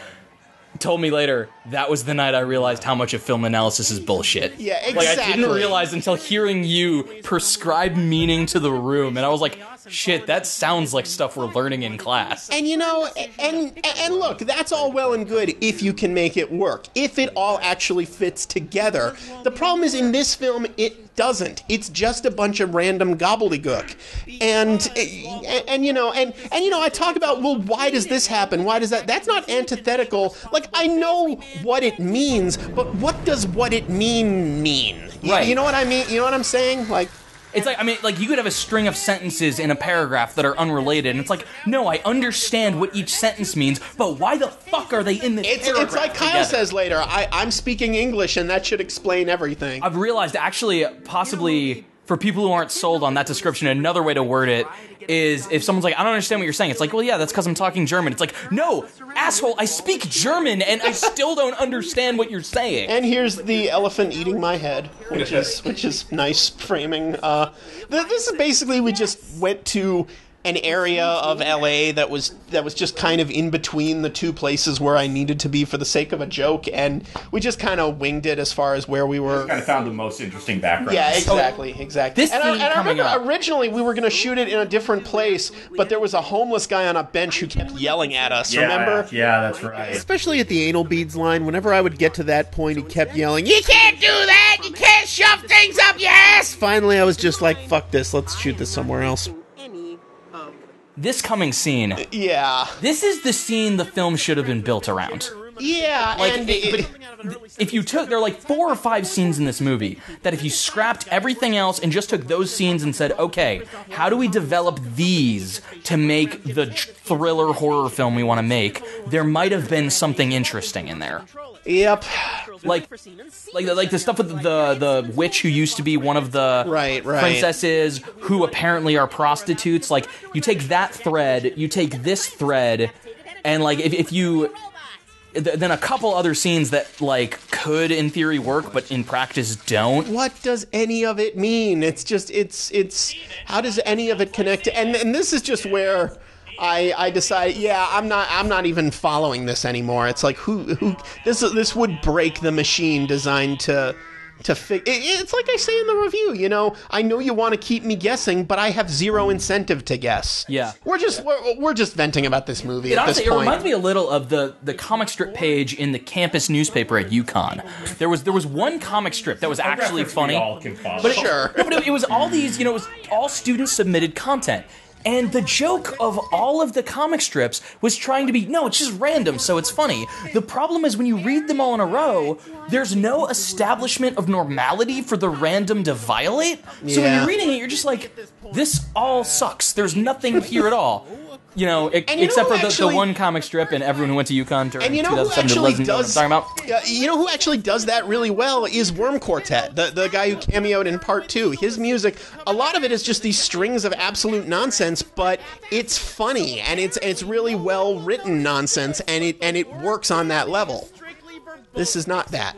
[SPEAKER 3] told me later that was the night I realized how much of film analysis is bullshit.
[SPEAKER 1] Yeah, exactly.
[SPEAKER 3] Like I didn't realize until hearing you prescribe meaning to the room, and I was like, "Shit, that sounds like stuff we're learning in class."
[SPEAKER 1] And you know, and and look, that's all well and good if you can make it work. If it all actually fits together. The problem is in this film it doesn't. It's just a bunch of random gobbledygook. And and, and you know, and and you know, I talk about, well, why does this happen? Why does that? That's not antithetical. Like I know what it means, but what does what it mean mean? You,
[SPEAKER 3] Right.
[SPEAKER 1] you know what I mean? You know what I'm saying? Like
[SPEAKER 3] It's like I mean, like you could have a string of sentences in a paragraph that are unrelated, and it's like, no, I understand what each sentence means, but why the fuck are they in this
[SPEAKER 1] it's
[SPEAKER 3] paragraph
[SPEAKER 1] it's like Kyle
[SPEAKER 3] together?
[SPEAKER 1] says later, I, I'm speaking English and that should explain everything.
[SPEAKER 3] I've realized actually, possibly for people who aren't sold on that description, another way to word it is if someone's like, I don't understand what you're saying. It's like, well, yeah, that's because I'm talking German. It's like, no, asshole, I speak German and I still don't understand what you're saying.
[SPEAKER 1] And here's the elephant eating my head, which is which is nice framing. Uh, th- this is basically we just went to an area of LA that was that was just kind of in between the two places where I needed to be for the sake of a joke, and we just kind of winged it as far as where we were.
[SPEAKER 2] kind of found the most interesting background.
[SPEAKER 1] Yeah, exactly, exactly.
[SPEAKER 3] This
[SPEAKER 1] and I,
[SPEAKER 3] scene
[SPEAKER 1] and I
[SPEAKER 3] coming
[SPEAKER 1] remember
[SPEAKER 3] up-
[SPEAKER 1] originally we were going to shoot it in a different place, but there was a homeless guy on a bench who kept yelling at us.
[SPEAKER 2] Yeah,
[SPEAKER 1] remember?
[SPEAKER 2] Yeah, that's right.
[SPEAKER 4] Especially at the anal beads line, whenever I would get to that point, he kept yelling, You can't do that! You can't shove things up your ass! Finally, I was just like, Fuck this, let's shoot this somewhere else.
[SPEAKER 3] This coming scene,
[SPEAKER 1] Yeah,
[SPEAKER 3] this is the scene the film should have been built around.
[SPEAKER 1] Yeah.
[SPEAKER 3] Like,
[SPEAKER 1] and
[SPEAKER 3] it-
[SPEAKER 1] it-
[SPEAKER 3] if you took there are like four or five scenes in this movie that if you scrapped everything else and just took those scenes and said okay how do we develop these to make the thriller horror film we want to make there might have been something interesting in there
[SPEAKER 1] Yep.
[SPEAKER 3] like like the, like the stuff with the the witch who used to be one of the
[SPEAKER 1] Right, right.
[SPEAKER 3] princesses who apparently are prostitutes like you take that thread you take this thread and like if, if you th- then a couple other scenes that like could in theory work but in practice don't
[SPEAKER 1] What does any of it mean? It's just it's it's how does any of it connect? And and this is just where I I decide yeah I'm not I'm not even following this anymore. It's like who who this this would break the machine designed to. To fig- it, it's like I say in the review, you know. I know you want to keep me guessing, but I have zero mm. incentive to guess.
[SPEAKER 3] Yeah.
[SPEAKER 1] we're just we're, we're just venting about this movie
[SPEAKER 3] It
[SPEAKER 1] at
[SPEAKER 3] honestly
[SPEAKER 1] this
[SPEAKER 3] it reminds me a little of the the comic strip page in the campus newspaper at UConn. There was there was one comic strip that was actually funny.
[SPEAKER 2] all can follow.
[SPEAKER 3] But it,
[SPEAKER 1] Sure.
[SPEAKER 3] no, but it, it was all these, you know, it was all student submitted content. And the joke of all of the comic strips was trying to be no, it's just random, so it's funny. The problem is when you read them all in a row, there's no establishment of normality for the random to violate. So when you're reading it, you're just like, this all sucks. There's nothing here at all. You know,
[SPEAKER 1] And you
[SPEAKER 3] except
[SPEAKER 1] who
[SPEAKER 3] for the,
[SPEAKER 1] actually-
[SPEAKER 3] the one comic strip and everyone who went to UConn during
[SPEAKER 1] And you know who
[SPEAKER 3] 2007
[SPEAKER 1] actually
[SPEAKER 3] doesn't know what
[SPEAKER 1] does
[SPEAKER 3] I'm talking about.
[SPEAKER 1] Uh, you know who actually does that really well is Worm Quartet, the the guy who cameoed in part two. His music, a lot of it is just these strings of absolute nonsense, but it's funny and it's it's really well written nonsense, and it and it works on that level. This is not that.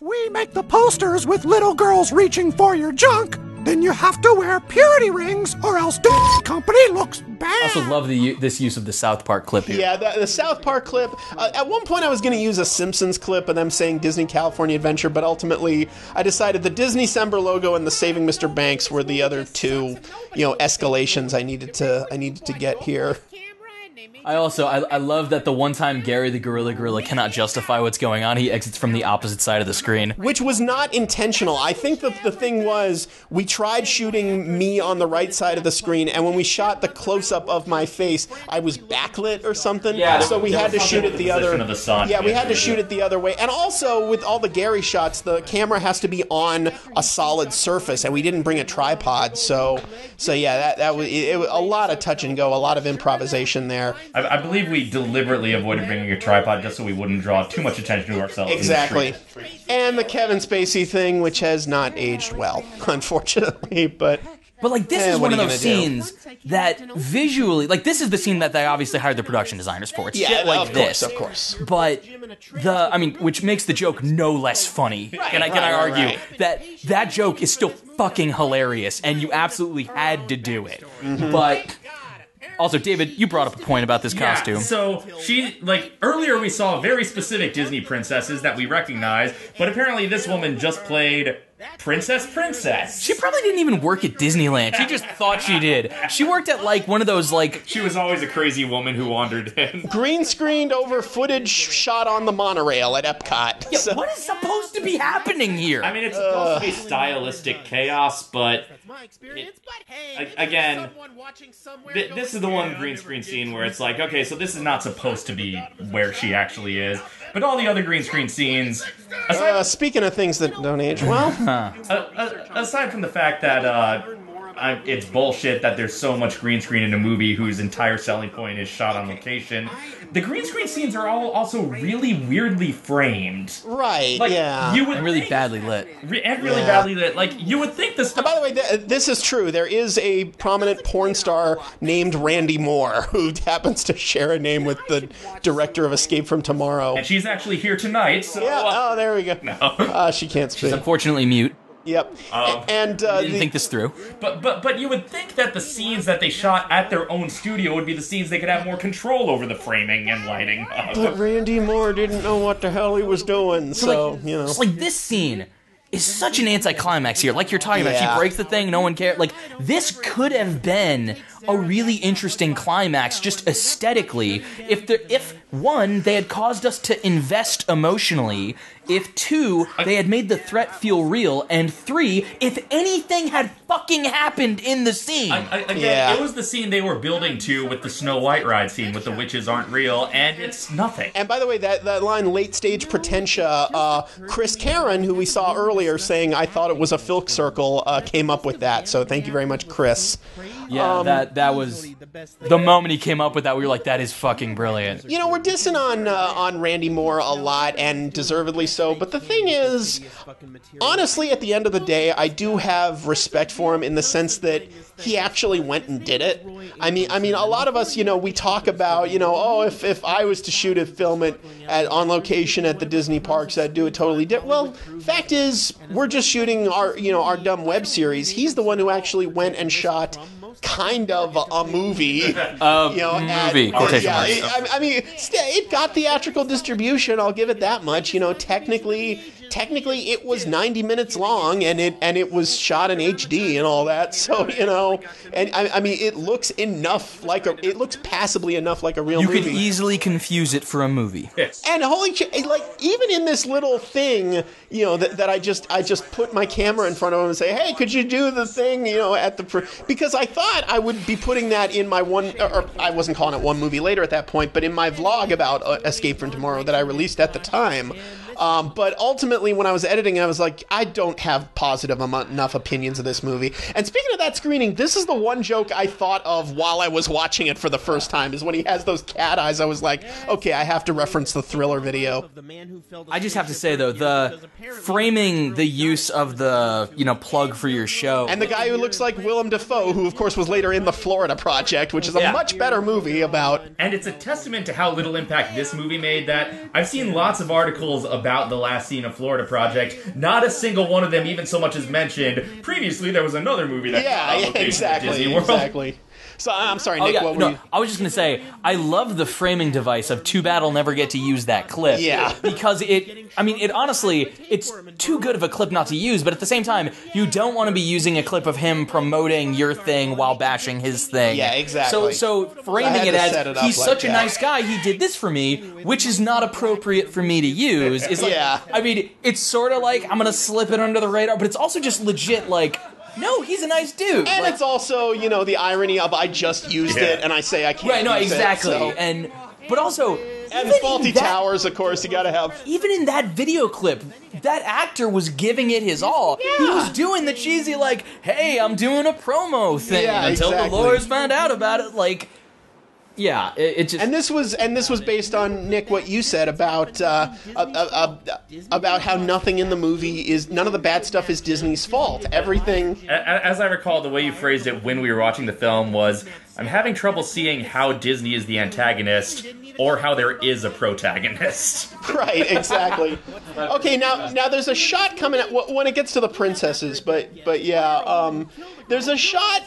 [SPEAKER 5] we make the posters with little girls reaching for your junk, then you have to wear purity rings or else the company looks bad.
[SPEAKER 3] I also love the this use of the South Park clip here.
[SPEAKER 1] Yeah, the, the South Park clip. Uh, at one point, I was going to use a Simpsons clip of them saying Disney California Adventure, but ultimately, I decided the Disney Sember logo and the Saving Mr. Banks were the other two, you know, escalations I needed to I needed to get here.
[SPEAKER 3] I also I, I love that the one time Gary the Gorilla Gorilla cannot justify what's going on, he exits from the opposite side of the screen.
[SPEAKER 1] Which was not intentional. I think the, the thing was, we tried shooting me on the right side of the screen, and when we shot the close up of my face, I was backlit or something.
[SPEAKER 2] Yeah,
[SPEAKER 1] so we had to shoot it the
[SPEAKER 2] the
[SPEAKER 1] other.
[SPEAKER 2] position of the sun.
[SPEAKER 1] Yeah, we had to shoot it the other way. And also, with all the Gary shots, the camera has to be on a solid surface, and we didn't bring a tripod. So, so yeah, that that was it, it was a lot of touch and go, a lot of improvisation there.
[SPEAKER 2] I, I believe we deliberately avoided bringing a tripod just so we wouldn't draw too much attention to ourselves. in the
[SPEAKER 1] Exactly. And the Kevin Spacey thing, which has not aged well, unfortunately, but.
[SPEAKER 3] But like this
[SPEAKER 1] Eh,
[SPEAKER 3] is one of those
[SPEAKER 1] gonna do?
[SPEAKER 3] scenes that visually, like this is the scene that they obviously hired the production designers for. It's
[SPEAKER 1] Yeah,
[SPEAKER 3] shit like
[SPEAKER 1] of
[SPEAKER 3] this,
[SPEAKER 1] course, of course.
[SPEAKER 3] But the, I mean, which makes the joke no less funny. can I can I argue
[SPEAKER 1] right.
[SPEAKER 3] that that joke is still fucking hilarious, and you absolutely had to do it.
[SPEAKER 1] Mm-hmm.
[SPEAKER 3] But also, David, you brought up a point about this
[SPEAKER 2] Yeah,
[SPEAKER 3] costume.
[SPEAKER 2] so she like earlier we saw very specific Disney princesses that we recognize, but apparently this woman just played Princess Princess.
[SPEAKER 3] She probably didn't even work at Disneyland. She just thought she did. She worked at like one of those like
[SPEAKER 2] She was always a crazy woman who wandered in.
[SPEAKER 1] green screened over footage shot on the monorail at Epcot.
[SPEAKER 3] Yeah,
[SPEAKER 1] So-
[SPEAKER 3] what is supposed to be happening here?
[SPEAKER 2] I mean, it's supposed to be stylistic chaos, but a- again, th- this is the one green screen scene where it's like, okay, so this is not supposed to be where she actually is. But all the other green screen scenes, aside,
[SPEAKER 1] Uh, speaking of things that don't age well,
[SPEAKER 2] uh, uh, aside from the fact that uh, I, it's bullshit that there's so much green screen in a movie whose entire selling point is shot on location, the green screen scenes are all also really weirdly framed.
[SPEAKER 1] right?
[SPEAKER 2] Like
[SPEAKER 1] yeah.
[SPEAKER 2] you would
[SPEAKER 3] and really
[SPEAKER 2] think-
[SPEAKER 3] badly lit.
[SPEAKER 2] re- and really
[SPEAKER 1] Yeah.
[SPEAKER 2] badly lit. Like you would think this. stuff.
[SPEAKER 1] By the way, th- this is true. There is a prominent porn star named Randy Moore who happens to share a name with the director of Escape from Tomorrow.
[SPEAKER 2] And she's actually here tonight, so
[SPEAKER 1] Yeah.
[SPEAKER 2] uh,
[SPEAKER 1] Oh, there we go. Uh, she can't speak.
[SPEAKER 3] She's unfortunately, mute.
[SPEAKER 1] Yep.
[SPEAKER 2] Um,
[SPEAKER 1] and uh,
[SPEAKER 3] Didn't
[SPEAKER 1] the-
[SPEAKER 3] think this through.
[SPEAKER 2] but but but you would think that the scenes that they shot at their own studio would be the scenes they could have more control over the framing and lighting. of.
[SPEAKER 1] but Randy Moore didn't know what the hell he was doing, so you know.
[SPEAKER 3] It's like this scene is such an anticlimax here. Like you're talking about, she breaks the thing, no one cares. Like this could have been a really interesting climax, just aesthetically, if there, if one they had caused us to invest emotionally, if two they had made the threat feel real, and three if anything had fucking happened in the scene.
[SPEAKER 2] I- I- again,
[SPEAKER 1] Yeah.
[SPEAKER 2] it was the scene they were building to with the Snow White ride scene with the witches aren't real, and it's nothing.
[SPEAKER 1] And by the way, that, that line, late stage Pretentia, uh, Chris Karen, who we saw earlier saying, I thought it was a Filk circle, uh, came up with that. So thank you very much, Chris.
[SPEAKER 3] Yeah, that that was the moment he came up with that. We were like, that is fucking brilliant.
[SPEAKER 1] You know, we're dissing on, uh, on Randy Moore a lot, and deservedly so. But the thing is, honestly, at the end of the day, I do have respect for him in the sense that he actually went and did it. I mean, I mean, a lot of us, you know, we talk about, you know, oh, if, if I was to shoot a film it at on location at the Disney parks, I'd do it totally different. Well, fact is, we're just shooting our, you know, our dumb web series. He's the one who actually went and shot kind of a, a movie. you know, at-
[SPEAKER 3] movie, quotation
[SPEAKER 1] yeah,
[SPEAKER 3] marks.
[SPEAKER 1] it- I, I mean, it got theatrical distribution. I'll give it that much. You know, technically, technically, it was 90 minutes long, and it and it was shot in HD and all that. So you know, and I, I mean, it looks enough like a. It looks passably enough like a real movie.
[SPEAKER 3] You
[SPEAKER 1] movie.
[SPEAKER 3] could easily confuse it for a movie. Yes.
[SPEAKER 1] And holy shit, like even in this little thing, you know, that, that I just I just put my camera in front of him and say, "Hey, could you do the thing?" You know, at the pr-? because I thought I would be putting that in my one, or, or I wasn't calling it one movie later at that point, but in my vlog about uh, Escape from Tomorrow that I released at the time. Um, but ultimately, when I was editing, I was like, I don't have positive enough opinions of this movie. And speaking of that screening, this is the one joke I thought of while I was watching it for the first time. Is when he has those cat eyes. I was like, okay, I have to reference the thriller video.
[SPEAKER 3] I just have to say though, the framing the use of the you know plug for your show
[SPEAKER 1] And the guy who looks like Willem Dafoe, who of course was later in the Florida Project, which is a
[SPEAKER 3] Yeah.
[SPEAKER 1] much better movie about.
[SPEAKER 2] And it's a testament to how little impact this movie made that I've seen lots of articles about the last scene of Florida Project. Not a single one of them even so much as mentioned. Previously, there was another movie that
[SPEAKER 1] Yeah, yeah, exactly,
[SPEAKER 2] Disney World.
[SPEAKER 1] exactly. So I'm sorry,
[SPEAKER 3] Oh
[SPEAKER 1] Nick.
[SPEAKER 3] yeah,
[SPEAKER 1] what were
[SPEAKER 3] no,
[SPEAKER 1] you?
[SPEAKER 3] I was just gonna say I love the framing device of too bad I'll never get to use that clip.
[SPEAKER 1] Yeah.
[SPEAKER 3] because it, I mean, it honestly, it's too good of a clip not to use. But at the same time, you don't want to be using a clip of him promoting your thing while bashing his thing.
[SPEAKER 1] Yeah, exactly.
[SPEAKER 3] So, so framing it as
[SPEAKER 1] it
[SPEAKER 3] he's
[SPEAKER 1] like
[SPEAKER 3] such a nice guy, he did this for me, which is not appropriate for me to use. Is like,
[SPEAKER 1] Yeah.
[SPEAKER 3] I mean, it's sort of like I'm gonna slip it under the radar, but it's also just legit like. No, he's a nice dude.
[SPEAKER 1] And
[SPEAKER 3] Like-
[SPEAKER 1] it's also, you know, the irony of I just used
[SPEAKER 2] Yeah.
[SPEAKER 1] it and I say I can't.
[SPEAKER 3] Right, no,
[SPEAKER 1] use it,
[SPEAKER 3] exactly.
[SPEAKER 1] so-
[SPEAKER 3] And but also
[SPEAKER 1] and
[SPEAKER 3] even
[SPEAKER 1] Fawlty
[SPEAKER 3] in that-
[SPEAKER 1] towers, of course. You got to have.
[SPEAKER 3] Even in that video clip, that actor was giving it his all. Yeah. He was doing the cheesy like, "Hey, I'm doing a promo thing."
[SPEAKER 1] Yeah,
[SPEAKER 3] until
[SPEAKER 1] exactly.
[SPEAKER 3] the lawyers found out about it. Like, yeah, it, it just
[SPEAKER 1] And this was and this was based on Nick what you said about uh, uh, uh, uh, about how nothing in the movie is none of the bad stuff is Disney's fault. Everything.
[SPEAKER 2] A- a- As I recall, the way you phrased it when we were watching the film was, "I'm having trouble seeing how Disney is the antagonist, or how there is a protagonist."
[SPEAKER 1] Right, exactly. Okay, now now there's a shot coming at when it gets to the princesses, but but yeah, um, there's a shot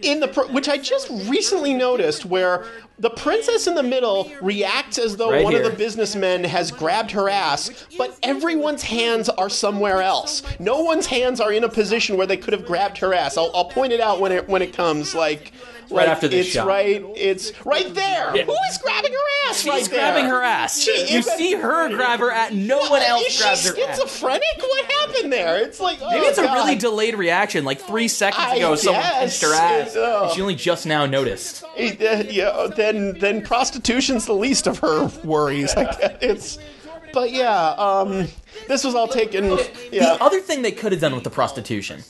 [SPEAKER 1] in the pr- which I just recently noticed where the princess in the middle reacts as though
[SPEAKER 3] Right
[SPEAKER 1] one of the businessmen has grabbed her ass, but everyone's hands are somewhere else. No one's hands are in a position where they could have grabbed her ass. I'll, I'll point it out when it when it comes like.
[SPEAKER 3] Right after this
[SPEAKER 1] it's
[SPEAKER 3] shot.
[SPEAKER 1] right. It's right there. Who is grabbing her ass?
[SPEAKER 3] she's
[SPEAKER 1] right there?
[SPEAKER 3] grabbing her ass.
[SPEAKER 1] She
[SPEAKER 3] you
[SPEAKER 1] is
[SPEAKER 3] see her grab her ass. No one else
[SPEAKER 1] Is she
[SPEAKER 3] grabs her ass.
[SPEAKER 1] schizophrenic? What happened there? It's like oh,
[SPEAKER 3] Maybe it's a really delayed reaction. Like three seconds
[SPEAKER 1] I
[SPEAKER 3] ago, someone pinched her ass,
[SPEAKER 1] It- oh.
[SPEAKER 3] and she only just now noticed.
[SPEAKER 1] Eh, eh, yeah, then then prostitution's the least of her worries. I guess it's, but yeah, um, this was all taken. Yeah.
[SPEAKER 3] The other thing they could have done with the prostitution,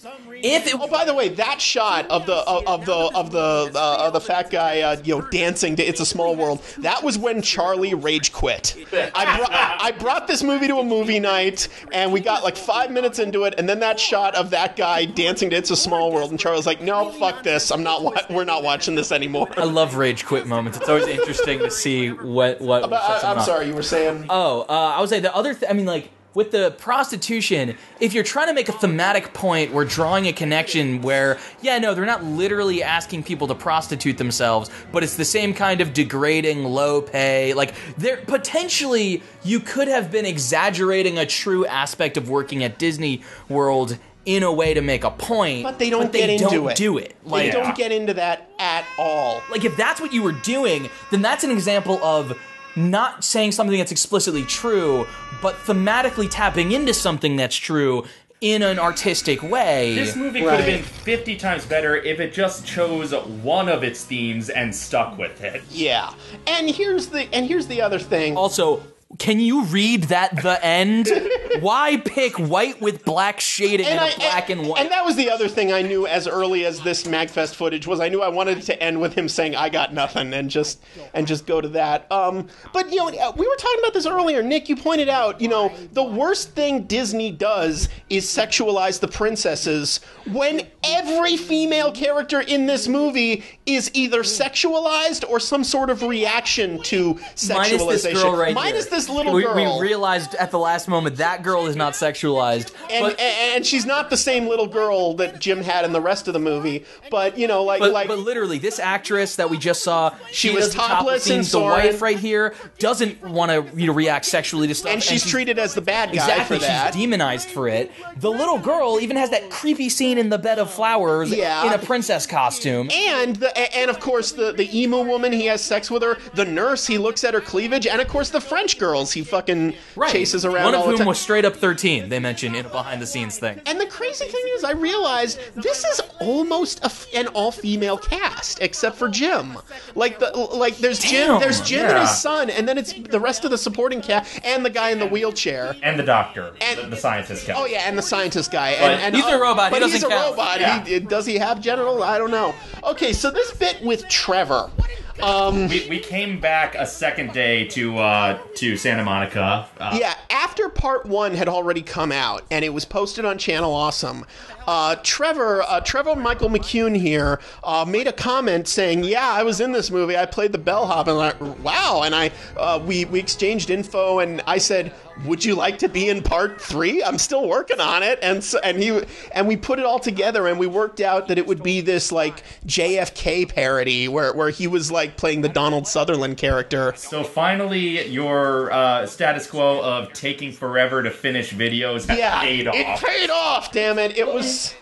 [SPEAKER 3] if it
[SPEAKER 1] Oh, by the way, that shot of the of, of the of the uh, of the fat guy, uh, you know, dancing to "It's a Small World," that was when Charlie rage quit. I brought I brought this movie to a movie night, and we got like five minutes into it, and then that shot of that guy dancing to "It's a Small World," and Charlie's like, "No, fuck this. I'm not. Wa- we're not watching this anymore."
[SPEAKER 3] I love rage quit moments. It's always interesting to see what what.
[SPEAKER 1] But
[SPEAKER 3] sets
[SPEAKER 1] I,
[SPEAKER 3] them
[SPEAKER 1] I'm sorry, you were saying.
[SPEAKER 3] Oh, uh, I would say the other. Th- I mean, like with the prostitution, if you're trying to make a thematic point, we're drawing a connection where, yeah, no, they're not literally asking people to prostitute themselves, but it's the same kind of degrading, low pay. Like, there potentially you could have been exaggerating a true aspect of working at Disney World. In a way to make a point,
[SPEAKER 1] But they don't
[SPEAKER 3] they
[SPEAKER 1] get into
[SPEAKER 3] don't
[SPEAKER 1] it.
[SPEAKER 3] do it.
[SPEAKER 1] They
[SPEAKER 3] Like,
[SPEAKER 1] don't get into that at all.
[SPEAKER 3] like if that's what you were doing, then that's an example of not saying something that's explicitly true, but thematically tapping into something that's true in an artistic way.
[SPEAKER 2] This movie could have been 50 times better if it just chose one of its themes and stuck with it.
[SPEAKER 1] Yeah. And here's the and here's the other thing.
[SPEAKER 3] also, can you read that the end? Why pick white with black shading and, a black and, white?
[SPEAKER 1] And that was the other thing I knew as early as this Magfest footage was I knew I wanted it to end with him saying I got nothing and just and just go to that. Um, but you know uh, we were talking about this earlier. Nick, you pointed out you know the worst thing Disney does is sexualize the princesses when every female character in this movie is either sexualized or some sort of reaction to sexualization.
[SPEAKER 3] Minus this girl right
[SPEAKER 1] Minus
[SPEAKER 3] here.
[SPEAKER 1] this little
[SPEAKER 3] we,
[SPEAKER 1] girl.
[SPEAKER 3] We realized at the last moment that girl is not sexualized.
[SPEAKER 1] and,
[SPEAKER 3] but,
[SPEAKER 1] and and she's not the same little girl that Jim had in the rest of the movie. But you know, like
[SPEAKER 3] But,
[SPEAKER 1] like
[SPEAKER 3] but literally, this actress that we just saw, she,
[SPEAKER 1] was
[SPEAKER 3] topless
[SPEAKER 1] topless in.
[SPEAKER 3] The wife right here doesn't want to you know react sexually to stuff,
[SPEAKER 1] and she's treated as the bad guy
[SPEAKER 3] exactly
[SPEAKER 1] for that.
[SPEAKER 3] she's demonized for it. The little girl even has that creepy scene in the bed of flowers
[SPEAKER 1] Yeah.
[SPEAKER 3] in a princess costume.
[SPEAKER 1] and the and of course the the emo woman he has sex with her. The nurse he looks at her cleavage, and of course the French girl girls he fucking
[SPEAKER 3] Right.
[SPEAKER 1] chases around
[SPEAKER 3] One of
[SPEAKER 1] all the
[SPEAKER 3] whom
[SPEAKER 1] time.
[SPEAKER 3] was straight up 13. They mentioned in a behind the scenes thing.
[SPEAKER 1] And the crazy thing is, I realized this is almost a f an all-female cast, except for Jim. Like the like, there's Jim, there's Jim and his son, and then it's the rest of the supporting cast and the guy in the wheelchair.
[SPEAKER 2] And the doctor,
[SPEAKER 1] And-
[SPEAKER 2] the, the scientist guy.
[SPEAKER 1] Oh yeah, and the scientist guy.
[SPEAKER 2] But-
[SPEAKER 1] and, and,
[SPEAKER 3] He's a uh, robot, he
[SPEAKER 1] But he's
[SPEAKER 3] doesn't
[SPEAKER 1] a
[SPEAKER 3] count.
[SPEAKER 1] robot.
[SPEAKER 2] Yeah.
[SPEAKER 1] He, does he have genital? I don't know. Okay, so this bit with Trevor. Um,
[SPEAKER 2] We, we came back a second day to uh, to Santa Monica. Uh,
[SPEAKER 1] yeah, after part one had already come out and it was posted on Channel Awesome, uh, Trevor, uh, Trevor Michael McCune here, uh, made a comment saying, "Yeah, I was in this movie. I played the bellhop." And I'm like, wow. And I, uh, we we exchanged info, and I said, "Would you like to be in part three? I'm still working on it." And so, and he and we put it all together, and we worked out that it would be this like JFK parody where where he was like playing the Donald Sutherland character.
[SPEAKER 2] So finally, your uh, status quo of taking forever to finish videos
[SPEAKER 1] Yeah,
[SPEAKER 2] paid
[SPEAKER 1] it paid off. Damn it! It was.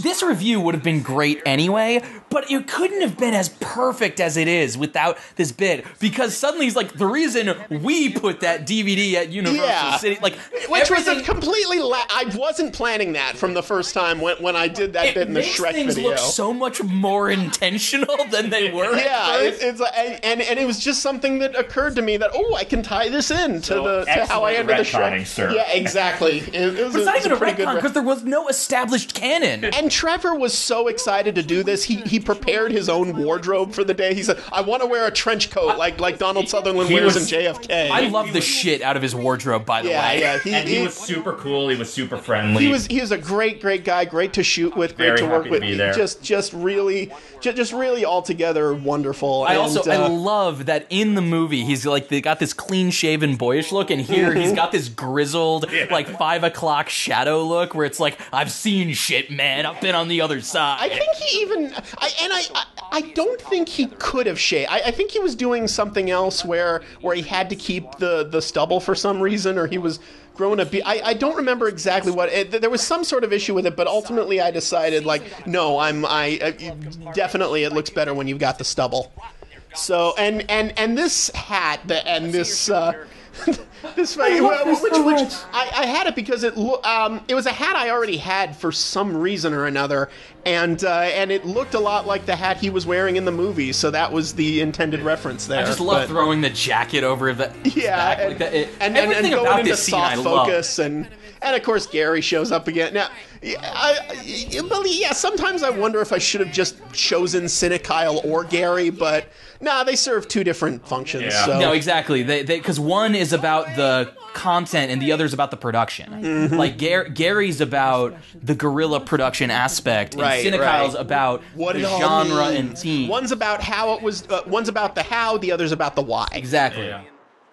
[SPEAKER 3] This review would have been great anyway, but it couldn't have been as perfect as it is without this bit because suddenly he's like the reason we put that DVD at Universal
[SPEAKER 1] Yeah.
[SPEAKER 3] City, like
[SPEAKER 1] Which was a completely. La- I wasn't planning that from the first time when, when I did that
[SPEAKER 3] it
[SPEAKER 1] bit in the
[SPEAKER 3] makes
[SPEAKER 1] Shrek
[SPEAKER 3] things
[SPEAKER 1] video.
[SPEAKER 3] look so much more intentional than they were. at
[SPEAKER 1] yeah,
[SPEAKER 3] first.
[SPEAKER 1] it, it's like- and, and and it was just something that occurred to me that oh I can tie this in to
[SPEAKER 2] So
[SPEAKER 1] the to how I ended the Shrek.
[SPEAKER 2] sir.
[SPEAKER 1] Yeah, exactly. It, it was
[SPEAKER 3] But it's not
[SPEAKER 1] it was
[SPEAKER 3] even a
[SPEAKER 1] pretty good
[SPEAKER 3] retcon
[SPEAKER 1] re-
[SPEAKER 3] because there was no established canon.
[SPEAKER 1] And Trevor was so excited to do this. He he prepared his own wardrobe for the day. He said, "I want to wear a trench coat like like Donald Sutherland
[SPEAKER 2] He
[SPEAKER 1] wears
[SPEAKER 2] was-
[SPEAKER 1] in JFK."
[SPEAKER 3] I love the shit out of his wardrobe, by the
[SPEAKER 1] yeah,
[SPEAKER 3] way.
[SPEAKER 1] yeah. He,
[SPEAKER 2] and he
[SPEAKER 1] he-
[SPEAKER 2] was super cool. He was super friendly.
[SPEAKER 1] he was he was a great great guy great to shoot with great
[SPEAKER 2] Very
[SPEAKER 1] to work
[SPEAKER 2] happy to
[SPEAKER 1] with
[SPEAKER 2] be there.
[SPEAKER 1] just just really just, just really altogether wonderful
[SPEAKER 3] I
[SPEAKER 1] and,
[SPEAKER 3] also I
[SPEAKER 1] uh,
[SPEAKER 3] love that in the movie he's like they got this clean shaven boyish look, and here
[SPEAKER 1] Mm-hmm.
[SPEAKER 3] he's got this grizzled like five o'clock shadow look where it's like I've seen shit, man. I've been on the other side.
[SPEAKER 1] I think he even I and I I, I don't think he could have shaved. I, I think he was doing something else where where he had to keep the the stubble for some reason or he was growing a be- I, I don't remember exactly what it, there was some sort of issue with it but ultimately I decided like no I'm I uh, definitely it looks better when you've got the stubble. So and and and this hat and this uh, this well, which, which I, I had it because it lo- um, it was a hat I already had for some reason or another, and uh, and it looked a lot like the hat he was wearing in the movie, so that was the intended reference there.
[SPEAKER 3] I just love
[SPEAKER 1] But-
[SPEAKER 3] throwing the jacket over the
[SPEAKER 1] yeah,
[SPEAKER 3] back
[SPEAKER 1] and,
[SPEAKER 3] like that. It-
[SPEAKER 1] and, and, and
[SPEAKER 3] everything
[SPEAKER 1] going
[SPEAKER 3] about
[SPEAKER 1] into
[SPEAKER 3] this scene
[SPEAKER 1] soft focus and and of course Gary shows up again. Now, yeah, I, I, yeah, sometimes I wonder if I should have just chosen Cinekyle or Gary, but nah, they serve two different functions.
[SPEAKER 2] Yeah.
[SPEAKER 1] So.
[SPEAKER 3] No, exactly. They because one is about the content and the other is about the production.
[SPEAKER 1] Mm-hmm.
[SPEAKER 3] Like Gar- Gary's about the guerrilla production aspect,
[SPEAKER 1] Right,
[SPEAKER 3] and Cinekyle's
[SPEAKER 1] right.
[SPEAKER 3] about
[SPEAKER 1] what
[SPEAKER 3] the
[SPEAKER 1] it all
[SPEAKER 3] genre
[SPEAKER 1] means.
[SPEAKER 3] and theme.
[SPEAKER 1] One's about how it was. Uh, one's about the how. The other's about the why.
[SPEAKER 3] exactly.
[SPEAKER 2] Yeah.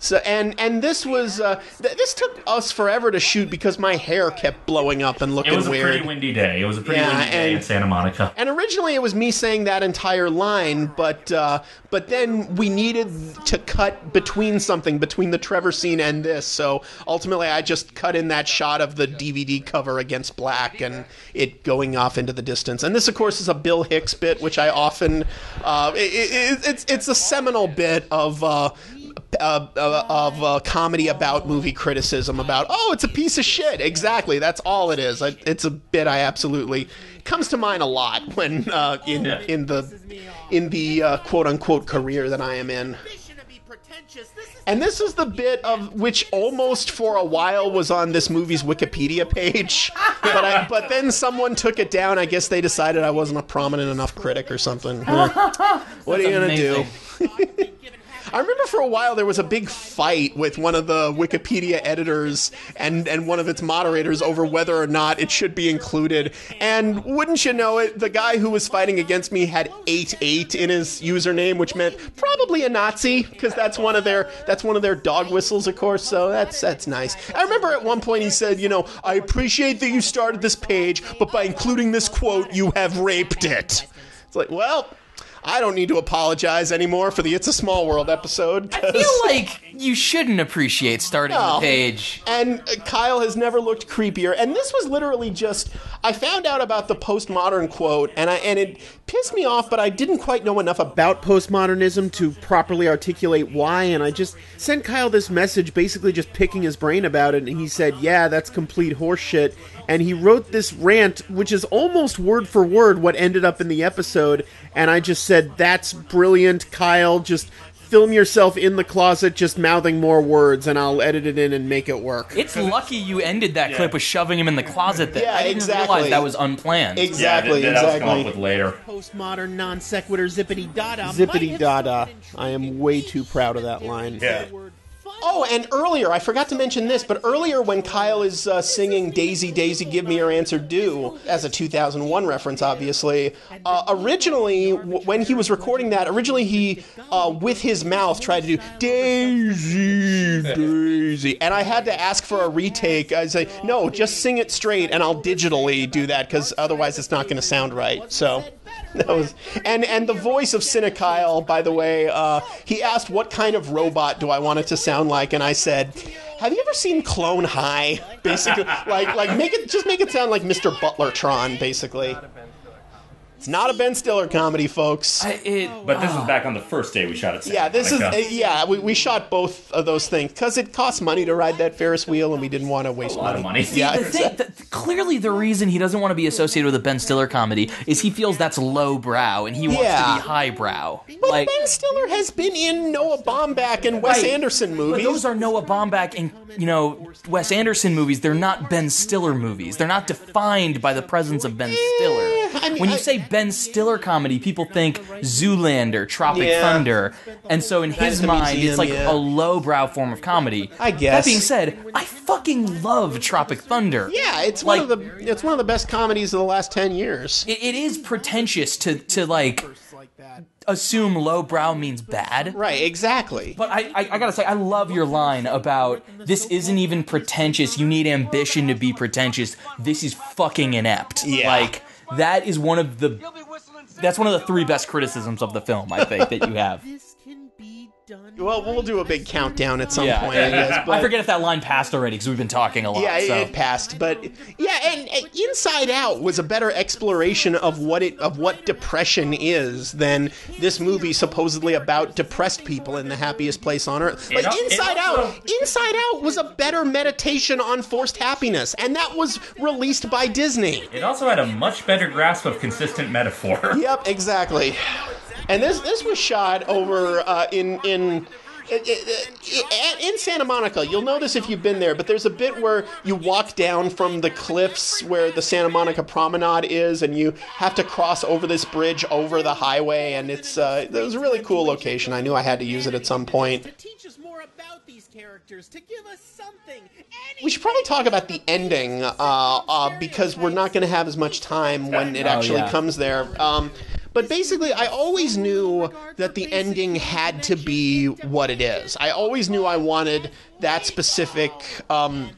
[SPEAKER 1] So and and this was uh, th- this took us forever to shoot because my hair kept blowing up and looking weird.
[SPEAKER 2] It was a
[SPEAKER 1] weird.
[SPEAKER 2] pretty windy day. It was a pretty
[SPEAKER 1] Yeah,
[SPEAKER 2] windy day
[SPEAKER 1] and-
[SPEAKER 2] in Santa Monica.
[SPEAKER 1] and originally it was me saying that entire line, but uh, but then we needed to cut between something between the Trevor scene and this. So ultimately, I just cut in that shot of the DVD cover against black and it going off into the distance. And this, of course, is a Bill Hicks bit, which I often uh, it, it, it's it's a seminal bit of. Uh, uh, of uh, comedy about movie criticism about oh it's a piece of shit. Exactly. That's all it is. I, it's a bit I absolutely comes to mind a lot when uh, in in the in the uh, quote unquote career that I am in. And this is the bit of which almost for a while was on this movie's Wikipedia page, but I, but then someone took it down. I guess they decided I wasn't a prominent enough critic or something. what are you gonna do? I remember for a while there was a big fight with one of the Wikipedia editors and, and one of its moderators over whether or not it should be included. And wouldn't you know it, the guy who was fighting against me had 88 in his username, which meant probably a Nazi, because that's one of their that's one of their dog whistles, of course. So that's that's nice. I remember at one point he said, you know, I appreciate that you started this page, but by including this quote, you have raped it. It's like, well, I don't need to apologize anymore for the It's a Small World episode.
[SPEAKER 3] I feel like you shouldn't appreciate starting
[SPEAKER 1] No.
[SPEAKER 3] the page.
[SPEAKER 1] And Kyle has never looked creepier. And this was literally just I found out about the postmodern quote, and I and it pissed me off, but I didn't quite know enough about.
[SPEAKER 4] about postmodernism to properly articulate why, and I just sent Kyle this message basically just picking his brain about it, and he said, Yeah, that's complete horseshit. And he wrote this rant, which is almost word for word what ended up in the episode, and I just said, That's brilliant, Kyle. Just film yourself in the closet just mouthing more words, and I'll edit it in and make it work.
[SPEAKER 3] It's lucky you ended that clip with shoving him in the closet. There,
[SPEAKER 1] Yeah,
[SPEAKER 3] I didn't
[SPEAKER 1] exactly.
[SPEAKER 3] realize that was unplanned.
[SPEAKER 1] Exactly,
[SPEAKER 2] yeah, that, that was come
[SPEAKER 1] exactly.
[SPEAKER 2] up with later.
[SPEAKER 4] Postmodern non sequitur zippity dada.
[SPEAKER 1] Zippity dada. I am way too proud of that line.
[SPEAKER 2] Yeah.
[SPEAKER 1] Oh, and earlier, I forgot to mention this, but earlier when Kyle is uh, singing Daisy, Daisy, Give Me Your Answer Do, as a 2001 reference, obviously, uh, originally, w- when he was recording that, originally he, uh, with his mouth, tried to do Daisy, Daisy. And I had to ask for a retake. I say, no, just sing it straight, and I'll digitally do that, because otherwise it's not going to sound right. So. That was, and and the voice of Cinekyle, by the way, uh, he asked what kind of robot do I want it to sound like, and I said, "Have you ever seen Clone High?" Basically, like like make it just make it sound like Mr. Butlertron, basically. It's not a Ben Stiller comedy, folks.
[SPEAKER 3] I- it,
[SPEAKER 2] But this was back on the first day we shot it.
[SPEAKER 1] yeah, this is uh, yeah. We, we shot both of those things because it costs money to ride that Ferris wheel, and we didn't want to waste
[SPEAKER 2] a lot of money.
[SPEAKER 1] Yeah,
[SPEAKER 3] the thing, the, clearly the reason he doesn't want to be associated with a Ben Stiller comedy is he feels that's lowbrow and he wants
[SPEAKER 1] Yeah.
[SPEAKER 3] to be highbrow.
[SPEAKER 1] But
[SPEAKER 3] like,
[SPEAKER 1] Ben Stiller has been in Noah Baumbach and Wes
[SPEAKER 3] Right.
[SPEAKER 1] Anderson
[SPEAKER 3] But
[SPEAKER 1] movies.
[SPEAKER 3] those are Noah Baumbach and you know Wes Anderson movies. They're not Ben Stiller movies. They're not defined by the presence of Ben Stiller.
[SPEAKER 1] I mean,
[SPEAKER 3] when you
[SPEAKER 1] I-
[SPEAKER 3] say Ben Stiller comedy, people think Zoolander, Tropic
[SPEAKER 1] Yeah.
[SPEAKER 3] Thunder, and so in his mind,
[SPEAKER 1] Museum,
[SPEAKER 3] it's like
[SPEAKER 1] yeah.
[SPEAKER 3] a lowbrow form of comedy.
[SPEAKER 1] I guess.
[SPEAKER 3] That being said, I fucking love Tropic Thunder.
[SPEAKER 1] Yeah, it's
[SPEAKER 3] Like-
[SPEAKER 1] one of the it's one of the best comedies of the last ten years.
[SPEAKER 3] It, it is pretentious to to like assume lowbrow means bad.
[SPEAKER 1] Right, exactly.
[SPEAKER 3] But I, I, I gotta say, I love your line about this isn't even pretentious. You need ambition to be pretentious. This is fucking inept.
[SPEAKER 1] Yeah.
[SPEAKER 3] Like that is one of the that's one of the three best criticisms of the film. I think that you have.
[SPEAKER 1] Well, we'll do a big countdown at some
[SPEAKER 3] Yeah.
[SPEAKER 1] point, I guess. But
[SPEAKER 3] I forget if that line passed already because we've been talking a lot.
[SPEAKER 1] Yeah, it,
[SPEAKER 3] so.
[SPEAKER 1] it passed, but yeah, and, and Inside Out was a better exploration of what it of what depression is than this movie supposedly about depressed people in the happiest place on earth. Like
[SPEAKER 2] it
[SPEAKER 1] Inside
[SPEAKER 2] also-
[SPEAKER 1] Out, Inside Out was a better meditation on forced happiness, and that was released by Disney.
[SPEAKER 2] It also had a much better grasp of consistent metaphor.
[SPEAKER 1] Yep, exactly. And this this was shot over uh, in in. i- i- i- In Santa Monica, you'll know this if you've been there, but there's a bit where you walk down from the cliffs where the Santa Monica Promenade is, and you have to cross over this bridge over the highway, and it's uh, it was a really cool location. I knew I had to use it at some point.
[SPEAKER 4] Teach us more about these characters to give us something.
[SPEAKER 1] We should probably talk about the ending uh, uh, because we're not going to have as much time when it
[SPEAKER 3] Oh,
[SPEAKER 1] actually
[SPEAKER 3] yeah.
[SPEAKER 1] comes there. Um, but basically, I always knew that the ending had to be what it is. I always knew I wanted that specific. Um,